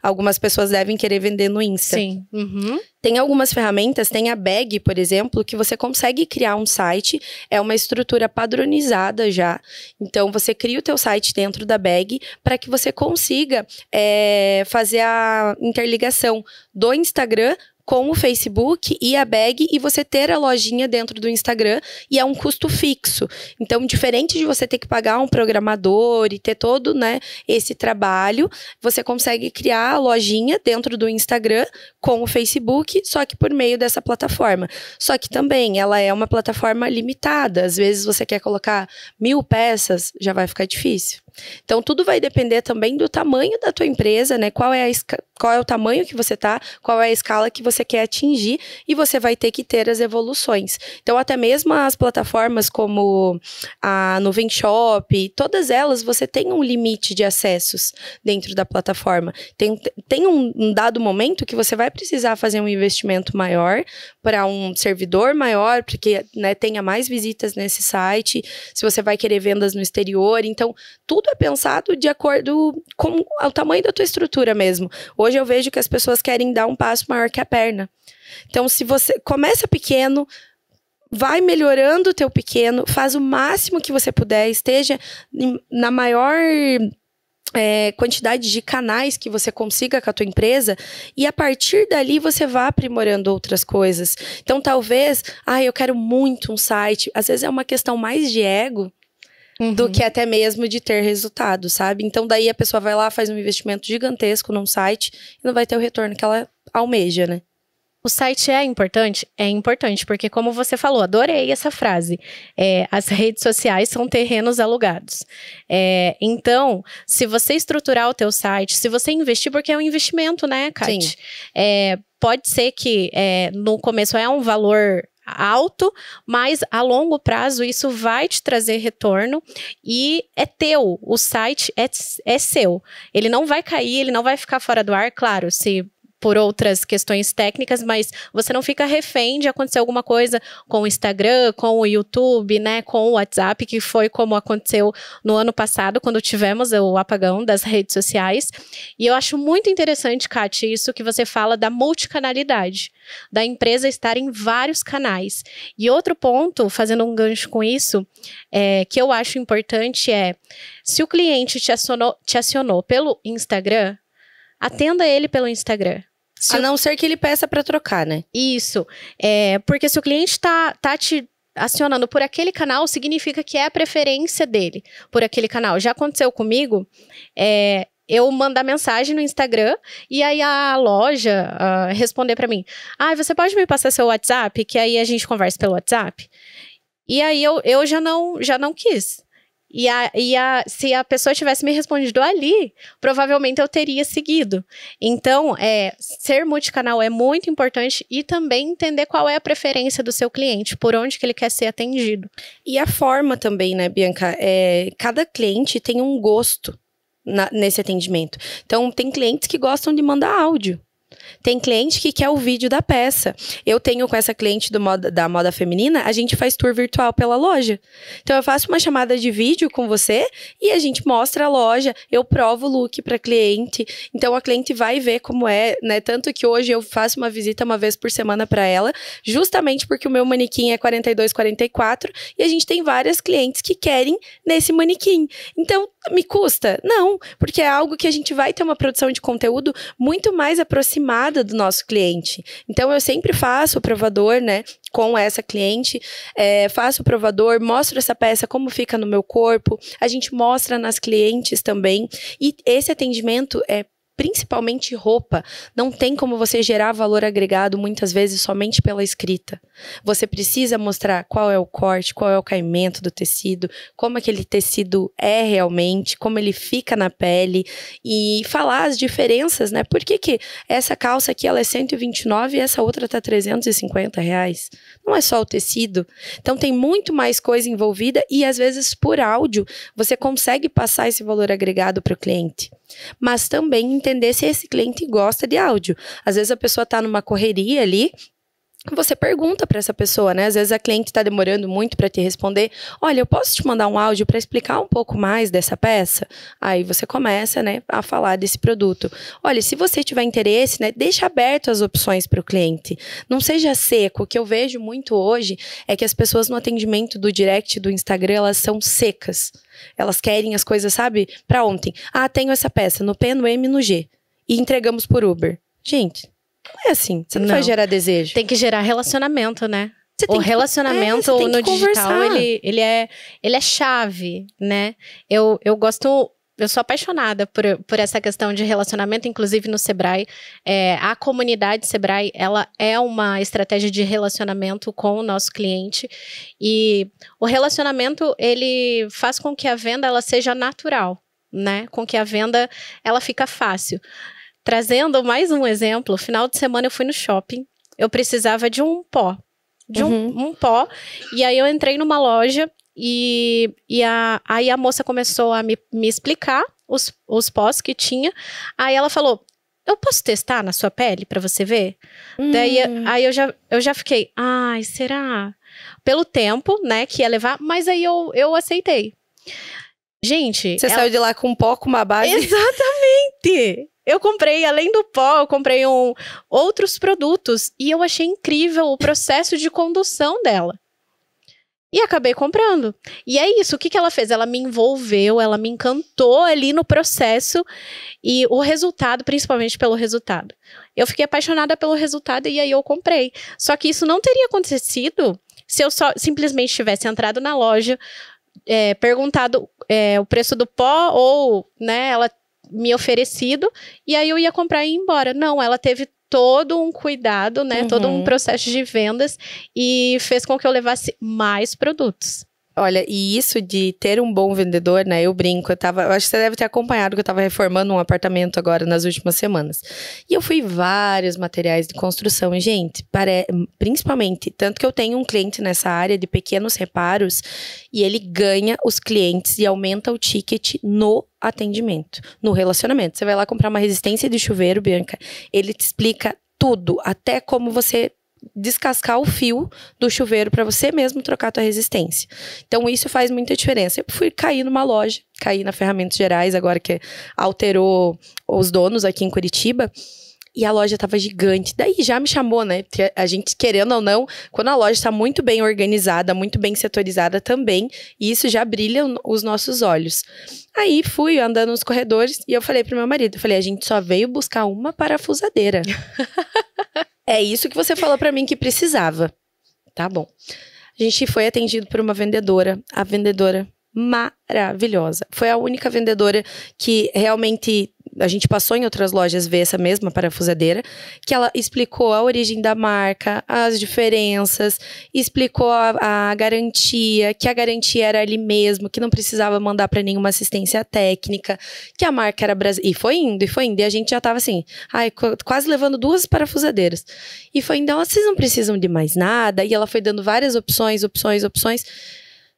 Algumas pessoas devem querer vender no Insta. Sim. Uhum. Tem algumas ferramentas, tem a Bag, por exemplo, que você consegue criar um site, é uma estrutura padronizada já. Então, você cria o teu site dentro da Bag para que você consiga é, fazer a interligação do Instagram com o Facebook e a bag e você ter a lojinha dentro do Instagram e é um custo fixo. Então, diferente de você ter que pagar um programador e ter todo, né, esse trabalho, você consegue criar a lojinha dentro do Instagram com o Facebook, só que por meio dessa plataforma. Só que também ela é uma plataforma limitada. Às vezes você quer colocar mil peças, já vai ficar difícil. Então, tudo vai depender também do tamanho da tua empresa, né? Qual é, a, qual é o tamanho que você tá, qual é a escala que você quer atingir e você vai ter que ter as evoluções. Então, até mesmo as plataformas como a Nuvem Shop, todas elas, você tem um limite de acessos dentro da plataforma. Tem, tem um, dado momento que você vai precisar fazer um investimento maior para um servidor maior, porque né, tenha mais visitas nesse site, se você vai querer vendas no exterior. Então, tudo tudo é pensado de acordo com o tamanho da tua estrutura mesmo. Hoje eu vejo que as pessoas querem dar um passo maior que a perna. Então, se você começa pequeno, vai melhorando o teu pequeno, faz o máximo que você puder, esteja na maior é, quantidade de canais que você consiga com a tua empresa e a partir dali você vá aprimorando outras coisas. Então, talvez, ah, eu quero muito um site. Às vezes é uma questão mais de ego uhum. do que até mesmo de ter resultado, sabe? Então daí a pessoa vai lá, faz um investimento gigantesco num site e não vai ter o retorno que ela almeja, né? O site é importante? É importante, porque como você falou, adorei essa frase. É, as redes sociais são terrenos alugados. É, então, se você estruturar o teu site, se você investir, porque é um investimento, né, Kate? É, pode ser que é, no começo é um valor alto, mas a longo prazo isso vai te trazer retorno e é teu, o site é, é seu. Ele não vai cair, ele não vai ficar fora do ar, claro, se por outras questões técnicas, mas você não fica refém de acontecer alguma coisa com o Instagram, com o YouTube, né, com o WhatsApp, que foi como aconteceu no ano passado, quando tivemos o apagão das redes sociais. E eu acho muito interessante, Kátia, isso que você fala da multicanalidade, da empresa estar em vários canais. E outro ponto, fazendo um gancho com isso, é, que eu acho importante é, se o cliente te acionou, te acionou pelo Instagram, atenda ele pelo Instagram. Se a não ser que ele peça para trocar, né? Isso. É, porque se o cliente tá, tá te acionando por aquele canal, significa que é a preferência dele por aquele canal. Já aconteceu comigo, é, eu mandar mensagem no Instagram e aí a loja uh, responder para mim: Ah, você pode me passar seu WhatsApp? Que aí a gente conversa pelo WhatsApp. E aí eu, eu já não já não quis. E, a, e a, se a pessoa tivesse me respondido ali, provavelmente eu teria seguido. Então, é, ser multicanal é muito importante e também entender qual é a preferência do seu cliente, por onde que ele quer ser atendido. E a forma também, né, Bianca? É, cada cliente tem um gosto na, nesse atendimento. Então, tem clientes que gostam de mandar áudio. Tem cliente que quer o vídeo da peça. Eu tenho com essa cliente moda, da moda feminina, a gente faz tour virtual pela loja. Então eu faço uma chamada de vídeo com você e a gente mostra a loja, eu provo o look para cliente. Então a cliente vai ver como é, né? Tanto que hoje eu faço uma visita uma vez por semana para ela, justamente porque o meu manequim é 42, 44 e a gente tem várias clientes que querem nesse manequim. Então me custa? Não, porque é algo que a gente vai ter uma produção de conteúdo muito mais aproximada do nosso cliente. Então eu sempre faço o provador, né? Com essa cliente, é, faço o provador, mostro essa peça como fica no meu corpo, a gente mostra nas clientes também. E esse atendimento é principalmente roupa, não tem como você gerar valor agregado muitas vezes somente pela escrita. Você precisa mostrar qual é o corte, qual é o caimento do tecido, como aquele tecido é realmente, como ele fica na pele e falar as diferenças, né? Por que, que essa calça aqui ela é 129 e essa outra tá 350 reais? Não é só o tecido. Então tem muito mais coisa envolvida e às vezes por áudio você consegue passar esse valor agregado para o cliente mas também entender se esse cliente gosta de áudio. Às vezes a pessoa está numa correria ali, você pergunta para essa pessoa, né? Às vezes a cliente está demorando muito para te responder. Olha, eu posso te mandar um áudio para explicar um pouco mais dessa peça? Aí você começa, né, a falar desse produto. Olha, se você tiver interesse, né, deixa aberto as opções para o cliente. Não seja seco. O que eu vejo muito hoje é que as pessoas no atendimento do direct do Instagram elas são secas. Elas querem as coisas, sabe? Para ontem. Ah, tenho essa peça no P, no M, no G e entregamos por Uber. Gente, não é assim. Você não, não. vai gerar desejo. Tem que gerar relacionamento, né? o relacionamento é, no digital, ele, ele, é, ele é chave, né? Eu, eu gosto eu sou apaixonada por, por essa questão de relacionamento, inclusive no Sebrae. É, a comunidade Sebrae, ela é uma estratégia de relacionamento com o nosso cliente. E o relacionamento, ele faz com que a venda ela seja natural, né? Com que a venda ela fica fácil. Trazendo mais um exemplo, final de semana eu fui no shopping, eu precisava de um pó. De uhum. um, um pó. E aí eu entrei numa loja e, e a, aí a moça começou a me, me explicar os, os pós que tinha. Aí ela falou: Eu posso testar na sua pele para você ver? Hum. Daí aí eu já, eu já fiquei, ai, será? Pelo tempo, né, que ia levar, mas aí eu, eu aceitei. Gente. Você ela... saiu de lá com um pó, com uma base? Exatamente! Eu comprei, além do pó, eu comprei um, outros produtos e eu achei incrível o processo de condução dela. E acabei comprando. E é isso, o que, que ela fez? Ela me envolveu, ela me encantou ali no processo e o resultado, principalmente pelo resultado. Eu fiquei apaixonada pelo resultado e aí eu comprei. Só que isso não teria acontecido se eu só simplesmente tivesse entrado na loja, é, perguntado é, o preço do pó ou, né, ela me oferecido e aí eu ia comprar e ir embora. Não, ela teve todo um cuidado, né? Uhum. Todo um processo de vendas e fez com que eu levasse mais produtos. Olha, e isso de ter um bom vendedor, né? Eu brinco, eu tava. Eu acho que você deve ter acompanhado que eu tava reformando um apartamento agora nas últimas semanas. E eu fui vários materiais de construção. E, gente, pare... principalmente, tanto que eu tenho um cliente nessa área de pequenos reparos e ele ganha os clientes e aumenta o ticket no atendimento, no relacionamento. Você vai lá comprar uma resistência de chuveiro, Bianca, ele te explica tudo, até como você descascar o fio do chuveiro para você mesmo trocar a tua resistência. Então isso faz muita diferença. Eu fui cair numa loja, caí na Ferramentas Gerais agora que alterou os donos aqui em Curitiba. E a loja tava gigante. Daí já me chamou, né? A gente, querendo ou não, quando a loja está muito bem organizada, muito bem setorizada também, isso já brilha os nossos olhos. Aí fui andando nos corredores e eu falei pro meu marido, eu falei, a gente só veio buscar uma parafusadeira. É isso que você falou para mim que precisava. Tá bom. A gente foi atendido por uma vendedora, a vendedora maravilhosa. Foi a única vendedora que realmente a gente passou em outras lojas ver essa mesma parafusadeira, que ela explicou a origem da marca, as diferenças, explicou a, a garantia, que a garantia era ali mesmo, que não precisava mandar para nenhuma assistência técnica, que a marca era brasileira. E foi indo, e foi indo. E a gente já tava assim, ai, quase levando duas parafusadeiras. E foi indo, ela, vocês não precisam de mais nada. E ela foi dando várias opções, opções, opções.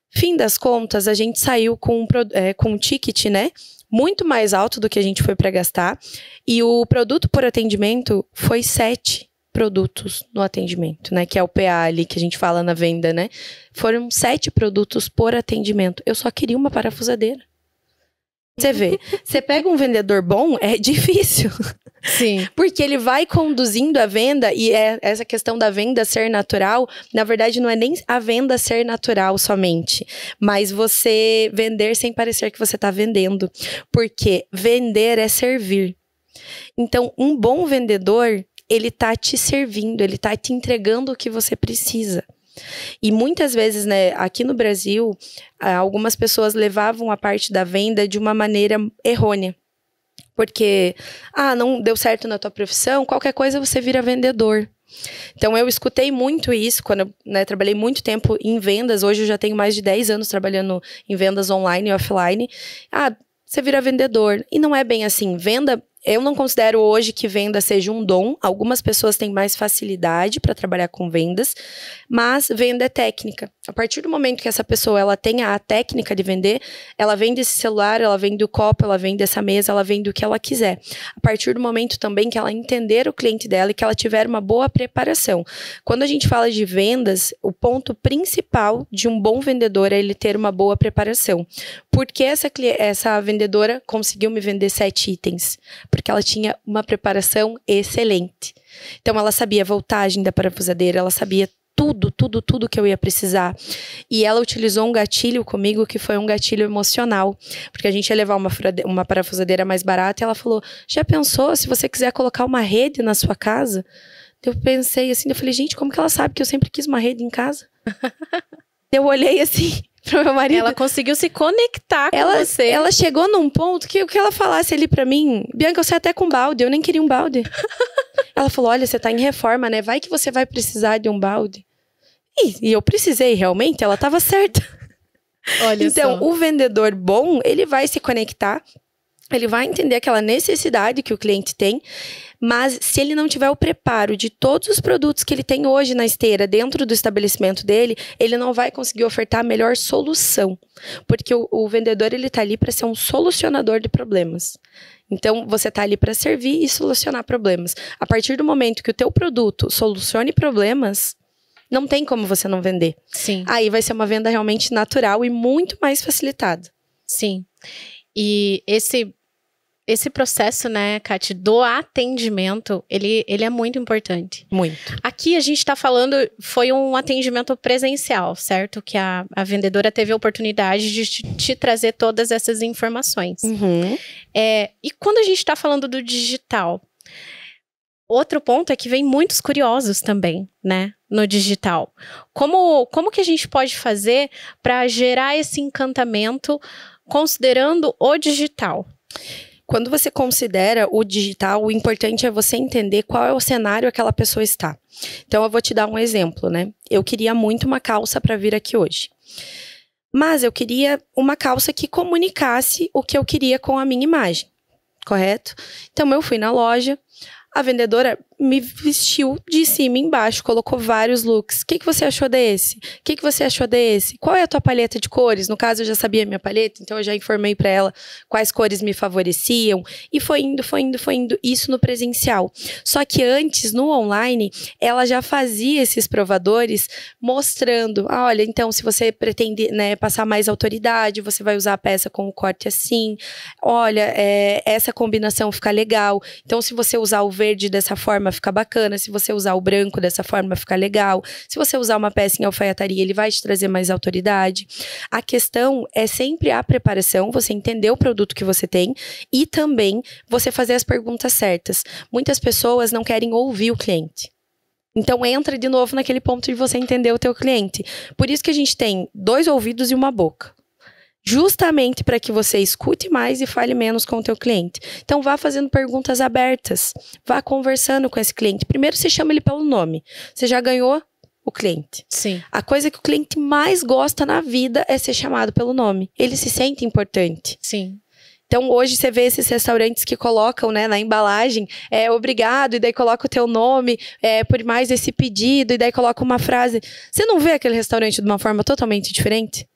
Fim das contas, a gente saiu com um, é, com um ticket, né? Muito mais alto do que a gente foi para gastar. E o produto por atendimento foi sete produtos no atendimento, né? Que é o PA ali que a gente fala na venda, né? Foram sete produtos por atendimento. Eu só queria uma parafusadeira. Você vê, você pega um vendedor bom, é difícil. Sim. Porque ele vai conduzindo a venda e é essa questão da venda ser natural, na verdade não é nem a venda ser natural somente, mas você vender sem parecer que você está vendendo, porque vender é servir. Então, um bom vendedor, ele tá te servindo, ele tá te entregando o que você precisa. E muitas vezes, né, aqui no Brasil, algumas pessoas levavam a parte da venda de uma maneira errônea. Porque, ah, não deu certo na tua profissão, qualquer coisa você vira vendedor. Então eu escutei muito isso quando eu né, trabalhei muito tempo em vendas. Hoje eu já tenho mais de 10 anos trabalhando em vendas online e offline. Ah, você vira vendedor. E não é bem assim. Venda eu não considero hoje que venda seja um dom. Algumas pessoas têm mais facilidade para trabalhar com vendas, mas venda é técnica. A partir do momento que essa pessoa ela tenha a técnica de vender, ela vende esse celular, ela vende o copo, ela vende essa mesa, ela vende o que ela quiser. A partir do momento também que ela entender o cliente dela e que ela tiver uma boa preparação. Quando a gente fala de vendas, o ponto principal de um bom vendedor é ele ter uma boa preparação. Por que essa, essa vendedora conseguiu me vender sete itens? Porque ela tinha uma preparação excelente. Então ela sabia a voltagem da parafusadeira, ela sabia tudo, tudo, tudo que eu ia precisar. E ela utilizou um gatilho comigo que foi um gatilho emocional, porque a gente ia levar uma, uma parafusadeira mais barata e ela falou: Já pensou se você quiser colocar uma rede na sua casa? Eu pensei assim, eu falei: Gente, como que ela sabe que eu sempre quis uma rede em casa? eu olhei assim, pro meu marido. Ela conseguiu se conectar com ela, você. Ela chegou num ponto que o que ela falasse ali para mim, Bianca, você até com balde, eu nem queria um balde. ela falou: "Olha, você tá em reforma, né? Vai que você vai precisar de um balde". E, e eu precisei realmente, ela tava certa. Olha então, só. o vendedor bom, ele vai se conectar ele vai entender aquela necessidade que o cliente tem, mas se ele não tiver o preparo de todos os produtos que ele tem hoje na esteira dentro do estabelecimento dele, ele não vai conseguir ofertar a melhor solução, porque o, o vendedor ele está ali para ser um solucionador de problemas. Então, você está ali para servir e solucionar problemas. A partir do momento que o teu produto solucione problemas, não tem como você não vender. Sim. Aí vai ser uma venda realmente natural e muito mais facilitada. Sim. E esse esse processo, né, Kate, do atendimento, ele, ele é muito importante. Muito. Aqui a gente está falando, foi um atendimento presencial, certo? Que a, a vendedora teve a oportunidade de te, te trazer todas essas informações. Uhum. É, e quando a gente está falando do digital, outro ponto é que vem muitos curiosos também, né? No digital. Como, como que a gente pode fazer para gerar esse encantamento considerando o digital? Quando você considera o digital, o importante é você entender qual é o cenário que aquela pessoa está. Então eu vou te dar um exemplo, né? Eu queria muito uma calça para vir aqui hoje. Mas eu queria uma calça que comunicasse o que eu queria com a minha imagem, correto? Então eu fui na loja, a vendedora me vestiu de cima e embaixo, colocou vários looks. O que, que você achou desse? O que, que você achou desse? Qual é a tua paleta de cores? No caso, eu já sabia a minha paleta, então eu já informei para ela quais cores me favoreciam. E foi indo, foi indo, foi indo. Isso no presencial. Só que antes, no online, ela já fazia esses provadores mostrando: ah, olha, então, se você pretende né, passar mais autoridade, você vai usar a peça com o corte assim. Olha, é, essa combinação fica legal. Então, se você usar o verde dessa forma, forma fica bacana, se você usar o branco dessa forma fica legal. Se você usar uma peça em alfaiataria, ele vai te trazer mais autoridade. A questão é sempre a preparação, você entender o produto que você tem e também você fazer as perguntas certas. Muitas pessoas não querem ouvir o cliente. Então entra de novo naquele ponto de você entender o teu cliente. Por isso que a gente tem dois ouvidos e uma boca justamente para que você escute mais e fale menos com o teu cliente. Então vá fazendo perguntas abertas, vá conversando com esse cliente. Primeiro você chama ele pelo nome. Você já ganhou o cliente. Sim. A coisa que o cliente mais gosta na vida é ser chamado pelo nome. Ele se sente importante. Sim. Então, hoje você vê esses restaurantes que colocam né, na embalagem, é, obrigado, e daí coloca o teu nome é, por mais esse pedido, e daí coloca uma frase. Você não vê aquele restaurante de uma forma totalmente diferente?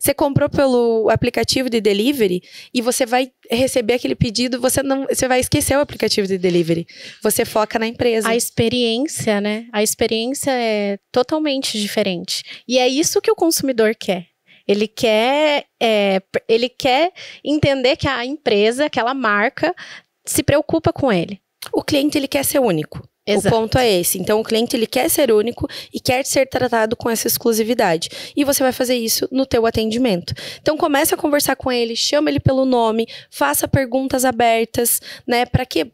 Você comprou pelo aplicativo de delivery e você vai receber aquele pedido, você não, você vai esquecer o aplicativo de delivery. Você foca na empresa. A experiência, né? A experiência é totalmente diferente. E é isso que o consumidor quer. Ele quer, é, ele quer entender que a empresa, aquela marca, se preocupa com ele. O cliente ele quer ser único. Exato. O ponto é esse. Então, o cliente ele quer ser único e quer ser tratado com essa exclusividade. E você vai fazer isso no teu atendimento. Então, comece a conversar com ele, chama ele pelo nome, faça perguntas abertas, né? Para que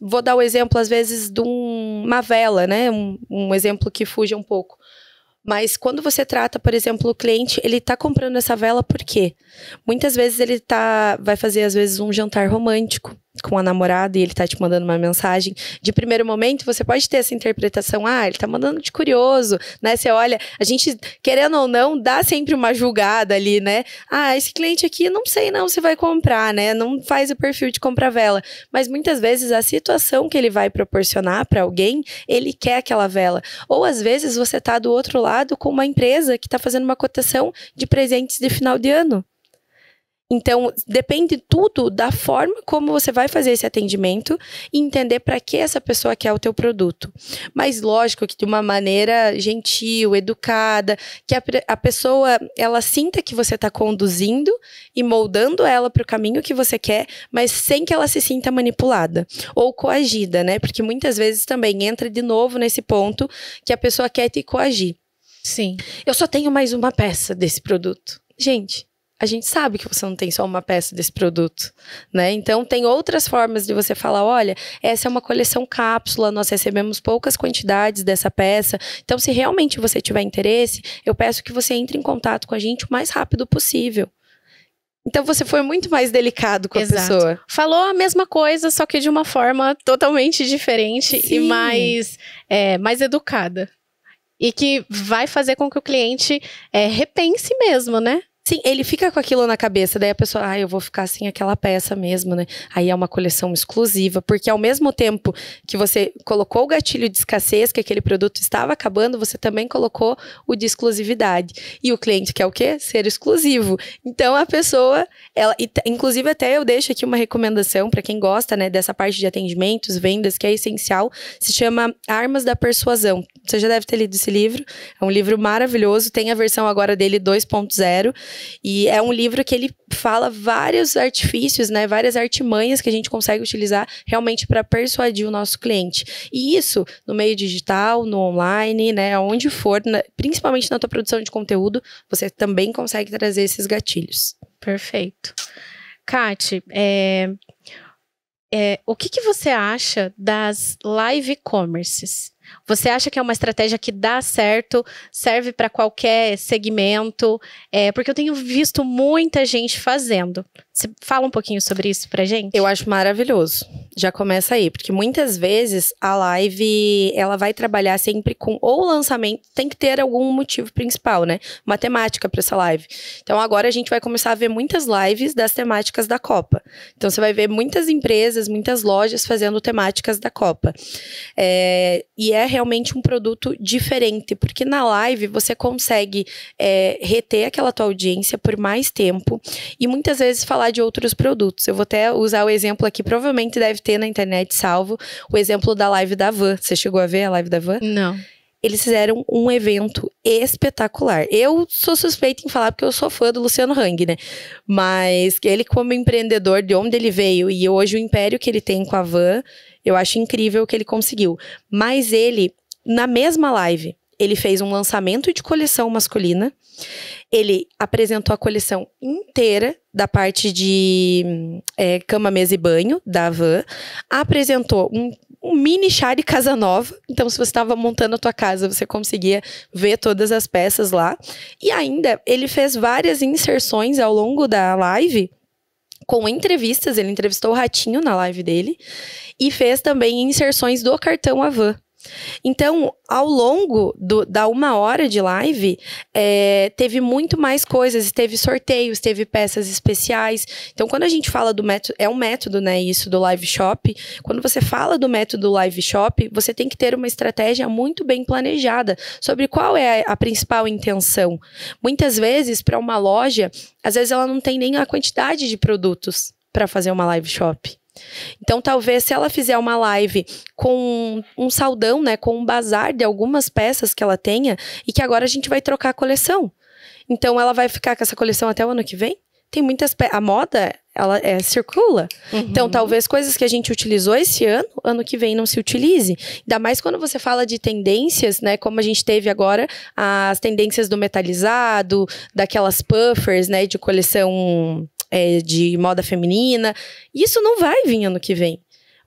vou dar o exemplo às vezes de um, uma vela, né? Um, um exemplo que fuja um pouco. Mas quando você trata, por exemplo, o cliente, ele está comprando essa vela por quê? Muitas vezes ele tá, vai fazer, às vezes, um jantar romântico com a namorada e ele tá te mandando uma mensagem. De primeiro momento, você pode ter essa interpretação, ah, ele tá mandando de curioso, né? Você olha, a gente, querendo ou não, dá sempre uma julgada ali, né? Ah, esse cliente aqui, não sei não se vai comprar, né? Não faz o perfil de compra vela. Mas muitas vezes a situação que ele vai proporcionar para alguém, ele quer aquela vela. Ou às vezes você tá do outro lado com uma empresa que tá fazendo uma cotação de presentes de final de ano. Então, depende tudo da forma como você vai fazer esse atendimento e entender para que essa pessoa quer o teu produto. Mas lógico que de uma maneira gentil, educada, que a, a pessoa ela sinta que você está conduzindo e moldando ela para o caminho que você quer, mas sem que ela se sinta manipulada ou coagida, né? Porque muitas vezes também entra de novo nesse ponto que a pessoa quer te coagir. Sim. Eu só tenho mais uma peça desse produto. Gente, a gente sabe que você não tem só uma peça desse produto, né? Então tem outras formas de você falar, olha, essa é uma coleção cápsula, nós recebemos poucas quantidades dessa peça. Então se realmente você tiver interesse, eu peço que você entre em contato com a gente o mais rápido possível. Então você foi muito mais delicado com Exato. a pessoa. Falou a mesma coisa, só que de uma forma totalmente diferente Sim. e mais, é, mais educada. E que vai fazer com que o cliente é, repense mesmo, né? Sim, ele fica com aquilo na cabeça, daí a pessoa, ah, eu vou ficar sem aquela peça mesmo, né? Aí é uma coleção exclusiva, porque ao mesmo tempo que você colocou o gatilho de escassez, que aquele produto estava acabando, você também colocou o de exclusividade. E o cliente quer o quê? Ser exclusivo. Então a pessoa, ela, inclusive até eu deixo aqui uma recomendação para quem gosta, né, dessa parte de atendimentos, vendas, que é essencial, se chama Armas da Persuasão. Você já deve ter lido esse livro, é um livro maravilhoso, tem a versão agora dele 2.0 e é um livro que ele fala vários artifícios, né, várias artimanhas que a gente consegue utilizar realmente para persuadir o nosso cliente. E isso no meio digital, no online, né, onde for, na, principalmente na tua produção de conteúdo, você também consegue trazer esses gatilhos. Perfeito. Kate, é, é, o que, que você acha das live commerces? Você acha que é uma estratégia que dá certo, serve para qualquer segmento? É, porque eu tenho visto muita gente fazendo. Você fala um pouquinho sobre isso pra gente? Eu acho maravilhoso. Já começa aí, porque muitas vezes a live ela vai trabalhar sempre com ou lançamento, tem que ter algum motivo principal, né? Uma temática para essa live. Então agora a gente vai começar a ver muitas lives das temáticas da Copa. Então você vai ver muitas empresas, muitas lojas fazendo temáticas da Copa. É, e é realmente um produto diferente, porque na live você consegue é, reter aquela tua audiência por mais tempo e muitas vezes falar de outros produtos. Eu vou até usar o exemplo aqui, provavelmente deve ter na internet salvo, o exemplo da live da Van. Você chegou a ver a live da Van? Não eles fizeram um evento espetacular. Eu sou suspeita em falar porque eu sou fã do Luciano Hang, né? Mas ele como empreendedor, de onde ele veio e hoje o império que ele tem com a Van, eu acho incrível o que ele conseguiu. Mas ele, na mesma live, ele fez um lançamento de coleção masculina. Ele apresentou a coleção inteira da parte de é, cama, mesa e banho da Van. Apresentou um um mini casa nova. Então, se você estava montando a tua casa, você conseguia ver todas as peças lá. E ainda, ele fez várias inserções ao longo da live com entrevistas. Ele entrevistou o Ratinho na live dele e fez também inserções do cartão Avan. Então, ao longo do, da uma hora de live, é, teve muito mais coisas, teve sorteios, teve peças especiais. Então, quando a gente fala do método, é um método, né, isso do live shop. Quando você fala do método live shop, você tem que ter uma estratégia muito bem planejada sobre qual é a, a principal intenção. Muitas vezes, para uma loja, às vezes ela não tem nem a quantidade de produtos para fazer uma live shop. Então, talvez se ela fizer uma live com um saldão, né, com um bazar de algumas peças que ela tenha e que agora a gente vai trocar a coleção. Então, ela vai ficar com essa coleção até o ano que vem? Tem muitas a moda, ela é, circula. Uhum. Então, talvez coisas que a gente utilizou esse ano, ano que vem não se utilize. Ainda mais quando você fala de tendências, né, como a gente teve agora as tendências do metalizado, daquelas puffers, né, de coleção é, de moda feminina. Isso não vai vir ano que vem.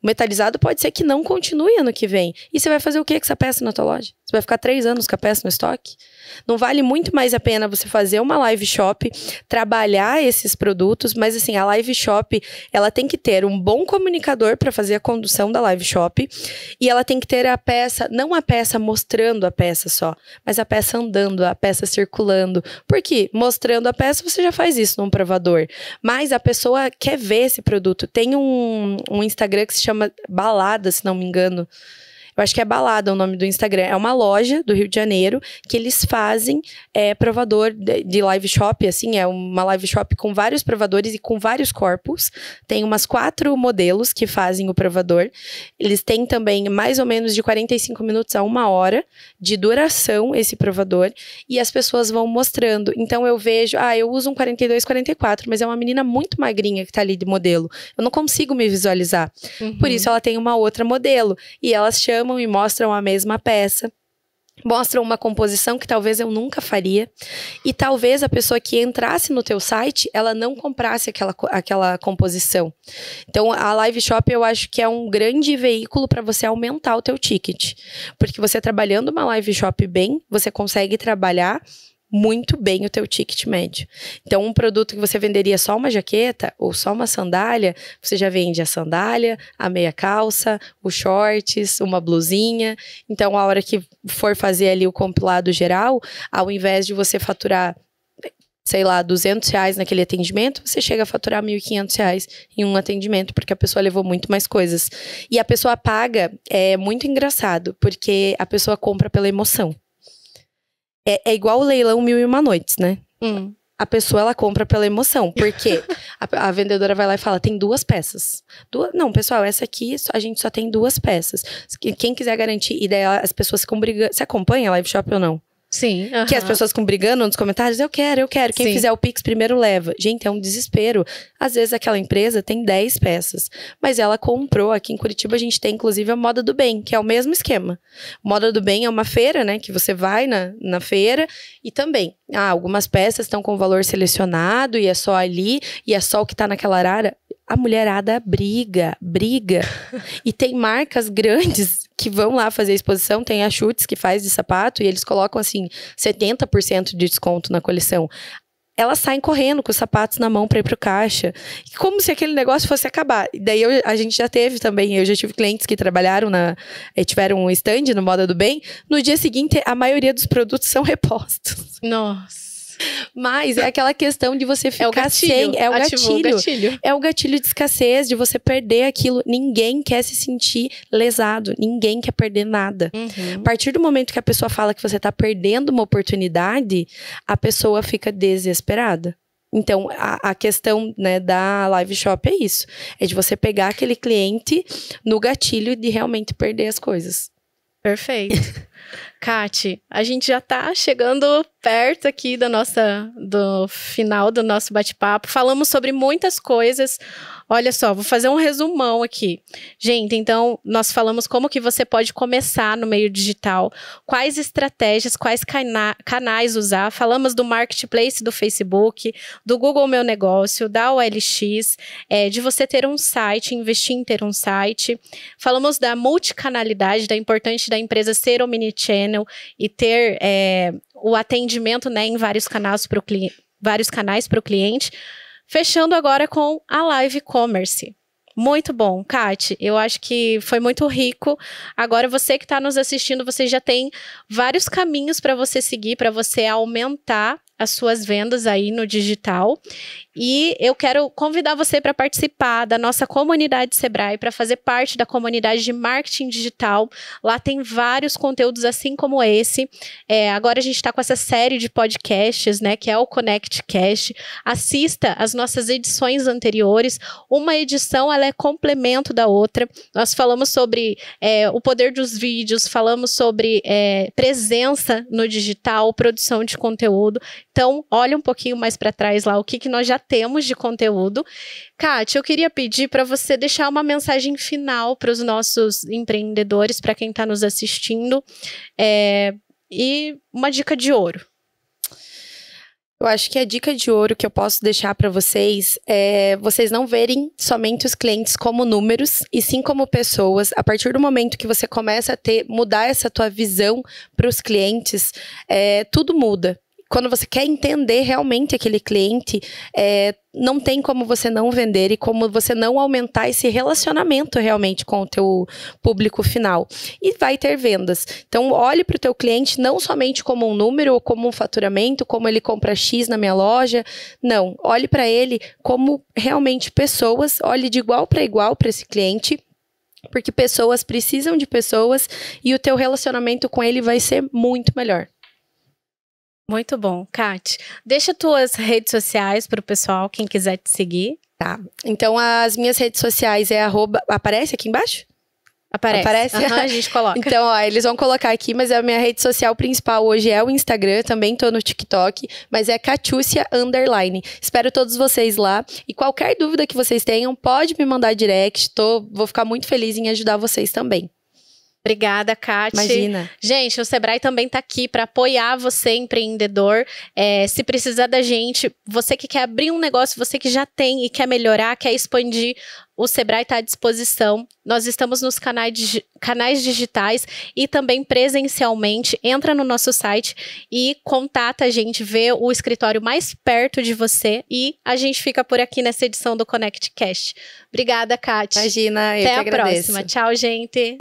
Metalizado pode ser que não continue ano que vem. E você vai fazer o que com essa peça na tua loja? Você vai ficar três anos com a peça no estoque? Não vale muito mais a pena você fazer uma live shop, trabalhar esses produtos, mas assim, a live shop, ela tem que ter um bom comunicador para fazer a condução da live shop e ela tem que ter a peça, não a peça mostrando a peça só, mas a peça andando, a peça circulando. Porque mostrando a peça você já faz isso num provador, mas a pessoa quer ver esse produto. Tem um, um Instagram que se chama Balada, se não me engano. Eu acho que é Balada o nome do Instagram. É uma loja do Rio de Janeiro que eles fazem é, provador de, de, live shop, assim, é uma live shop com vários provadores e com vários corpos. Tem umas quatro modelos que fazem o provador. Eles têm também mais ou menos de 45 minutos a uma hora de duração esse provador e as pessoas vão mostrando. Então eu vejo, ah, eu uso um 42, 44, mas é uma menina muito magrinha que tá ali de modelo. Eu não consigo me visualizar. Uhum. Por isso ela tem uma outra modelo e elas chamam chamam e mostram a mesma peça mostram uma composição que talvez eu nunca faria e talvez a pessoa que entrasse no teu site ela não comprasse aquela, aquela composição. Então a live shop eu acho que é um grande veículo para você aumentar o teu ticket porque você trabalhando uma live shop bem você consegue trabalhar muito bem o teu ticket médio. Então, um produto que você venderia só uma jaqueta ou só uma sandália, você já vende a sandália, a meia calça, os shorts, uma blusinha. Então, a hora que for fazer ali o compilado geral, ao invés de você faturar sei lá, 200 reais naquele atendimento, você chega a faturar 1.500 reais em um atendimento, porque a pessoa levou muito mais coisas. E a pessoa paga, é muito engraçado, porque a pessoa compra pela emoção. É, é igual o leilão Mil e Uma Noites, né? Hum. A pessoa, ela compra pela emoção. Porque a, a, vendedora vai lá e fala, tem duas peças. Duas, não, pessoal, essa aqui, a gente só tem duas peças. Quem quiser garantir, e daí as pessoas ficam brigando. Você acompanha a live shop ou não? Sim. Uh -huh. Que as pessoas ficam brigando nos comentários, eu quero, eu quero. Quem Sim. fizer o Pix primeiro leva. Gente, é um desespero. Às vezes aquela empresa tem 10 peças, mas ela comprou. Aqui em Curitiba a gente tem inclusive a Moda do Bem, que é o mesmo esquema. Moda do Bem é uma feira, né? Que você vai na, na feira e também. Ah, algumas peças estão com valor selecionado e é só ali, e é só o que tá naquela área a mulherada briga, briga. e tem marcas grandes que vão lá fazer exposição, tem a Chutes que faz de sapato e eles colocam assim 70% de desconto na coleção elas saem correndo com os sapatos na mão para ir pro caixa. Como se aquele negócio fosse acabar. E daí eu, a gente já teve também, eu já tive clientes que trabalharam na. Eh, tiveram um stand no Moda do Bem. No dia seguinte, a maioria dos produtos são repostos. Nossa. Mas é aquela questão de você ficar é o gatilho, sem. É o gatilho. o gatilho. É o gatilho de escassez, de você perder aquilo. Ninguém quer se sentir lesado. Ninguém quer perder nada. Uhum. A partir do momento que a pessoa fala que você está perdendo uma oportunidade, a pessoa fica desesperada. Então, a, a, questão né, da live shop é isso. É de você pegar aquele cliente no gatilho de realmente perder as coisas. Perfeito. Kati, a gente já está chegando perto aqui da nossa do final do nosso bate-papo. Falamos sobre muitas coisas. Olha só, vou fazer um resumão aqui. Gente, então nós falamos como que você pode começar no meio digital, quais estratégias, quais cana canais usar. Falamos do marketplace do Facebook, do Google Meu Negócio, da OLX, é, de você ter um site, investir em ter um site. Falamos da multicanalidade, da importância da empresa ser omnichannel e ter é, o atendimento né, em vários canais para o o cliente. Fechando agora com a live commerce. Muito bom, Kate. Eu acho que foi muito rico. Agora, você que está nos assistindo, você já tem vários caminhos para você seguir, para você aumentar as suas vendas aí no digital. E eu quero convidar você para participar da nossa comunidade Sebrae, para fazer parte da comunidade de marketing digital. Lá tem vários conteúdos assim como esse. É, agora a gente está com essa série de podcasts, né, que é o Connect Cast. Assista as nossas edições anteriores. Uma edição ela é complemento da outra. Nós falamos sobre é, o poder dos vídeos, falamos sobre é, presença no digital, produção de conteúdo. Então, olha um pouquinho mais para trás lá o que, que nós já temos de conteúdo. Kátia, eu queria pedir para você deixar uma mensagem final para os nossos empreendedores, para quem está nos assistindo, é, e uma dica de ouro. Eu acho que a dica de ouro que eu posso deixar para vocês é vocês não verem somente os clientes como números e sim como pessoas. A partir do momento que você começa a ter mudar essa tua visão para os clientes, é, tudo muda quando você quer entender realmente aquele cliente, é, não tem como você não vender e como você não aumentar esse relacionamento realmente com o teu público final. E vai ter vendas. Então, olhe para o teu cliente não somente como um número ou como um faturamento, como ele compra X na minha loja. Não, olhe para ele como realmente pessoas, olhe de igual para igual para esse cliente porque pessoas precisam de pessoas e o teu relacionamento com ele vai ser muito melhor. Muito bom. Kat, deixa tuas redes sociais para o pessoal, quem quiser te seguir. Tá. Então, as minhas redes sociais é arroba... Aparece aqui embaixo? Aparece. Aparece? Uhum, a gente coloca. então, ó, eles vão colocar aqui, mas a minha rede social principal hoje é o Instagram, também tô no TikTok, mas é Catiúcia Underline. Espero todos vocês lá. E qualquer dúvida que vocês tenham, pode me mandar direct. Tô, vou ficar muito feliz em ajudar vocês também. Obrigada, Kátia. Imagina. Gente, o Sebrae também está aqui para apoiar você, empreendedor. É, se precisar da gente, você que quer abrir um negócio, você que já tem e quer melhorar, quer expandir, o Sebrae está à disposição. Nós estamos nos canais, canais digitais e também presencialmente. Entra no nosso site e contata a gente, vê o escritório mais perto de você e a gente fica por aqui nessa edição do Connect Cast. Obrigada, Kátia. Imagina, eu Até a agradeço. próxima. Tchau, gente.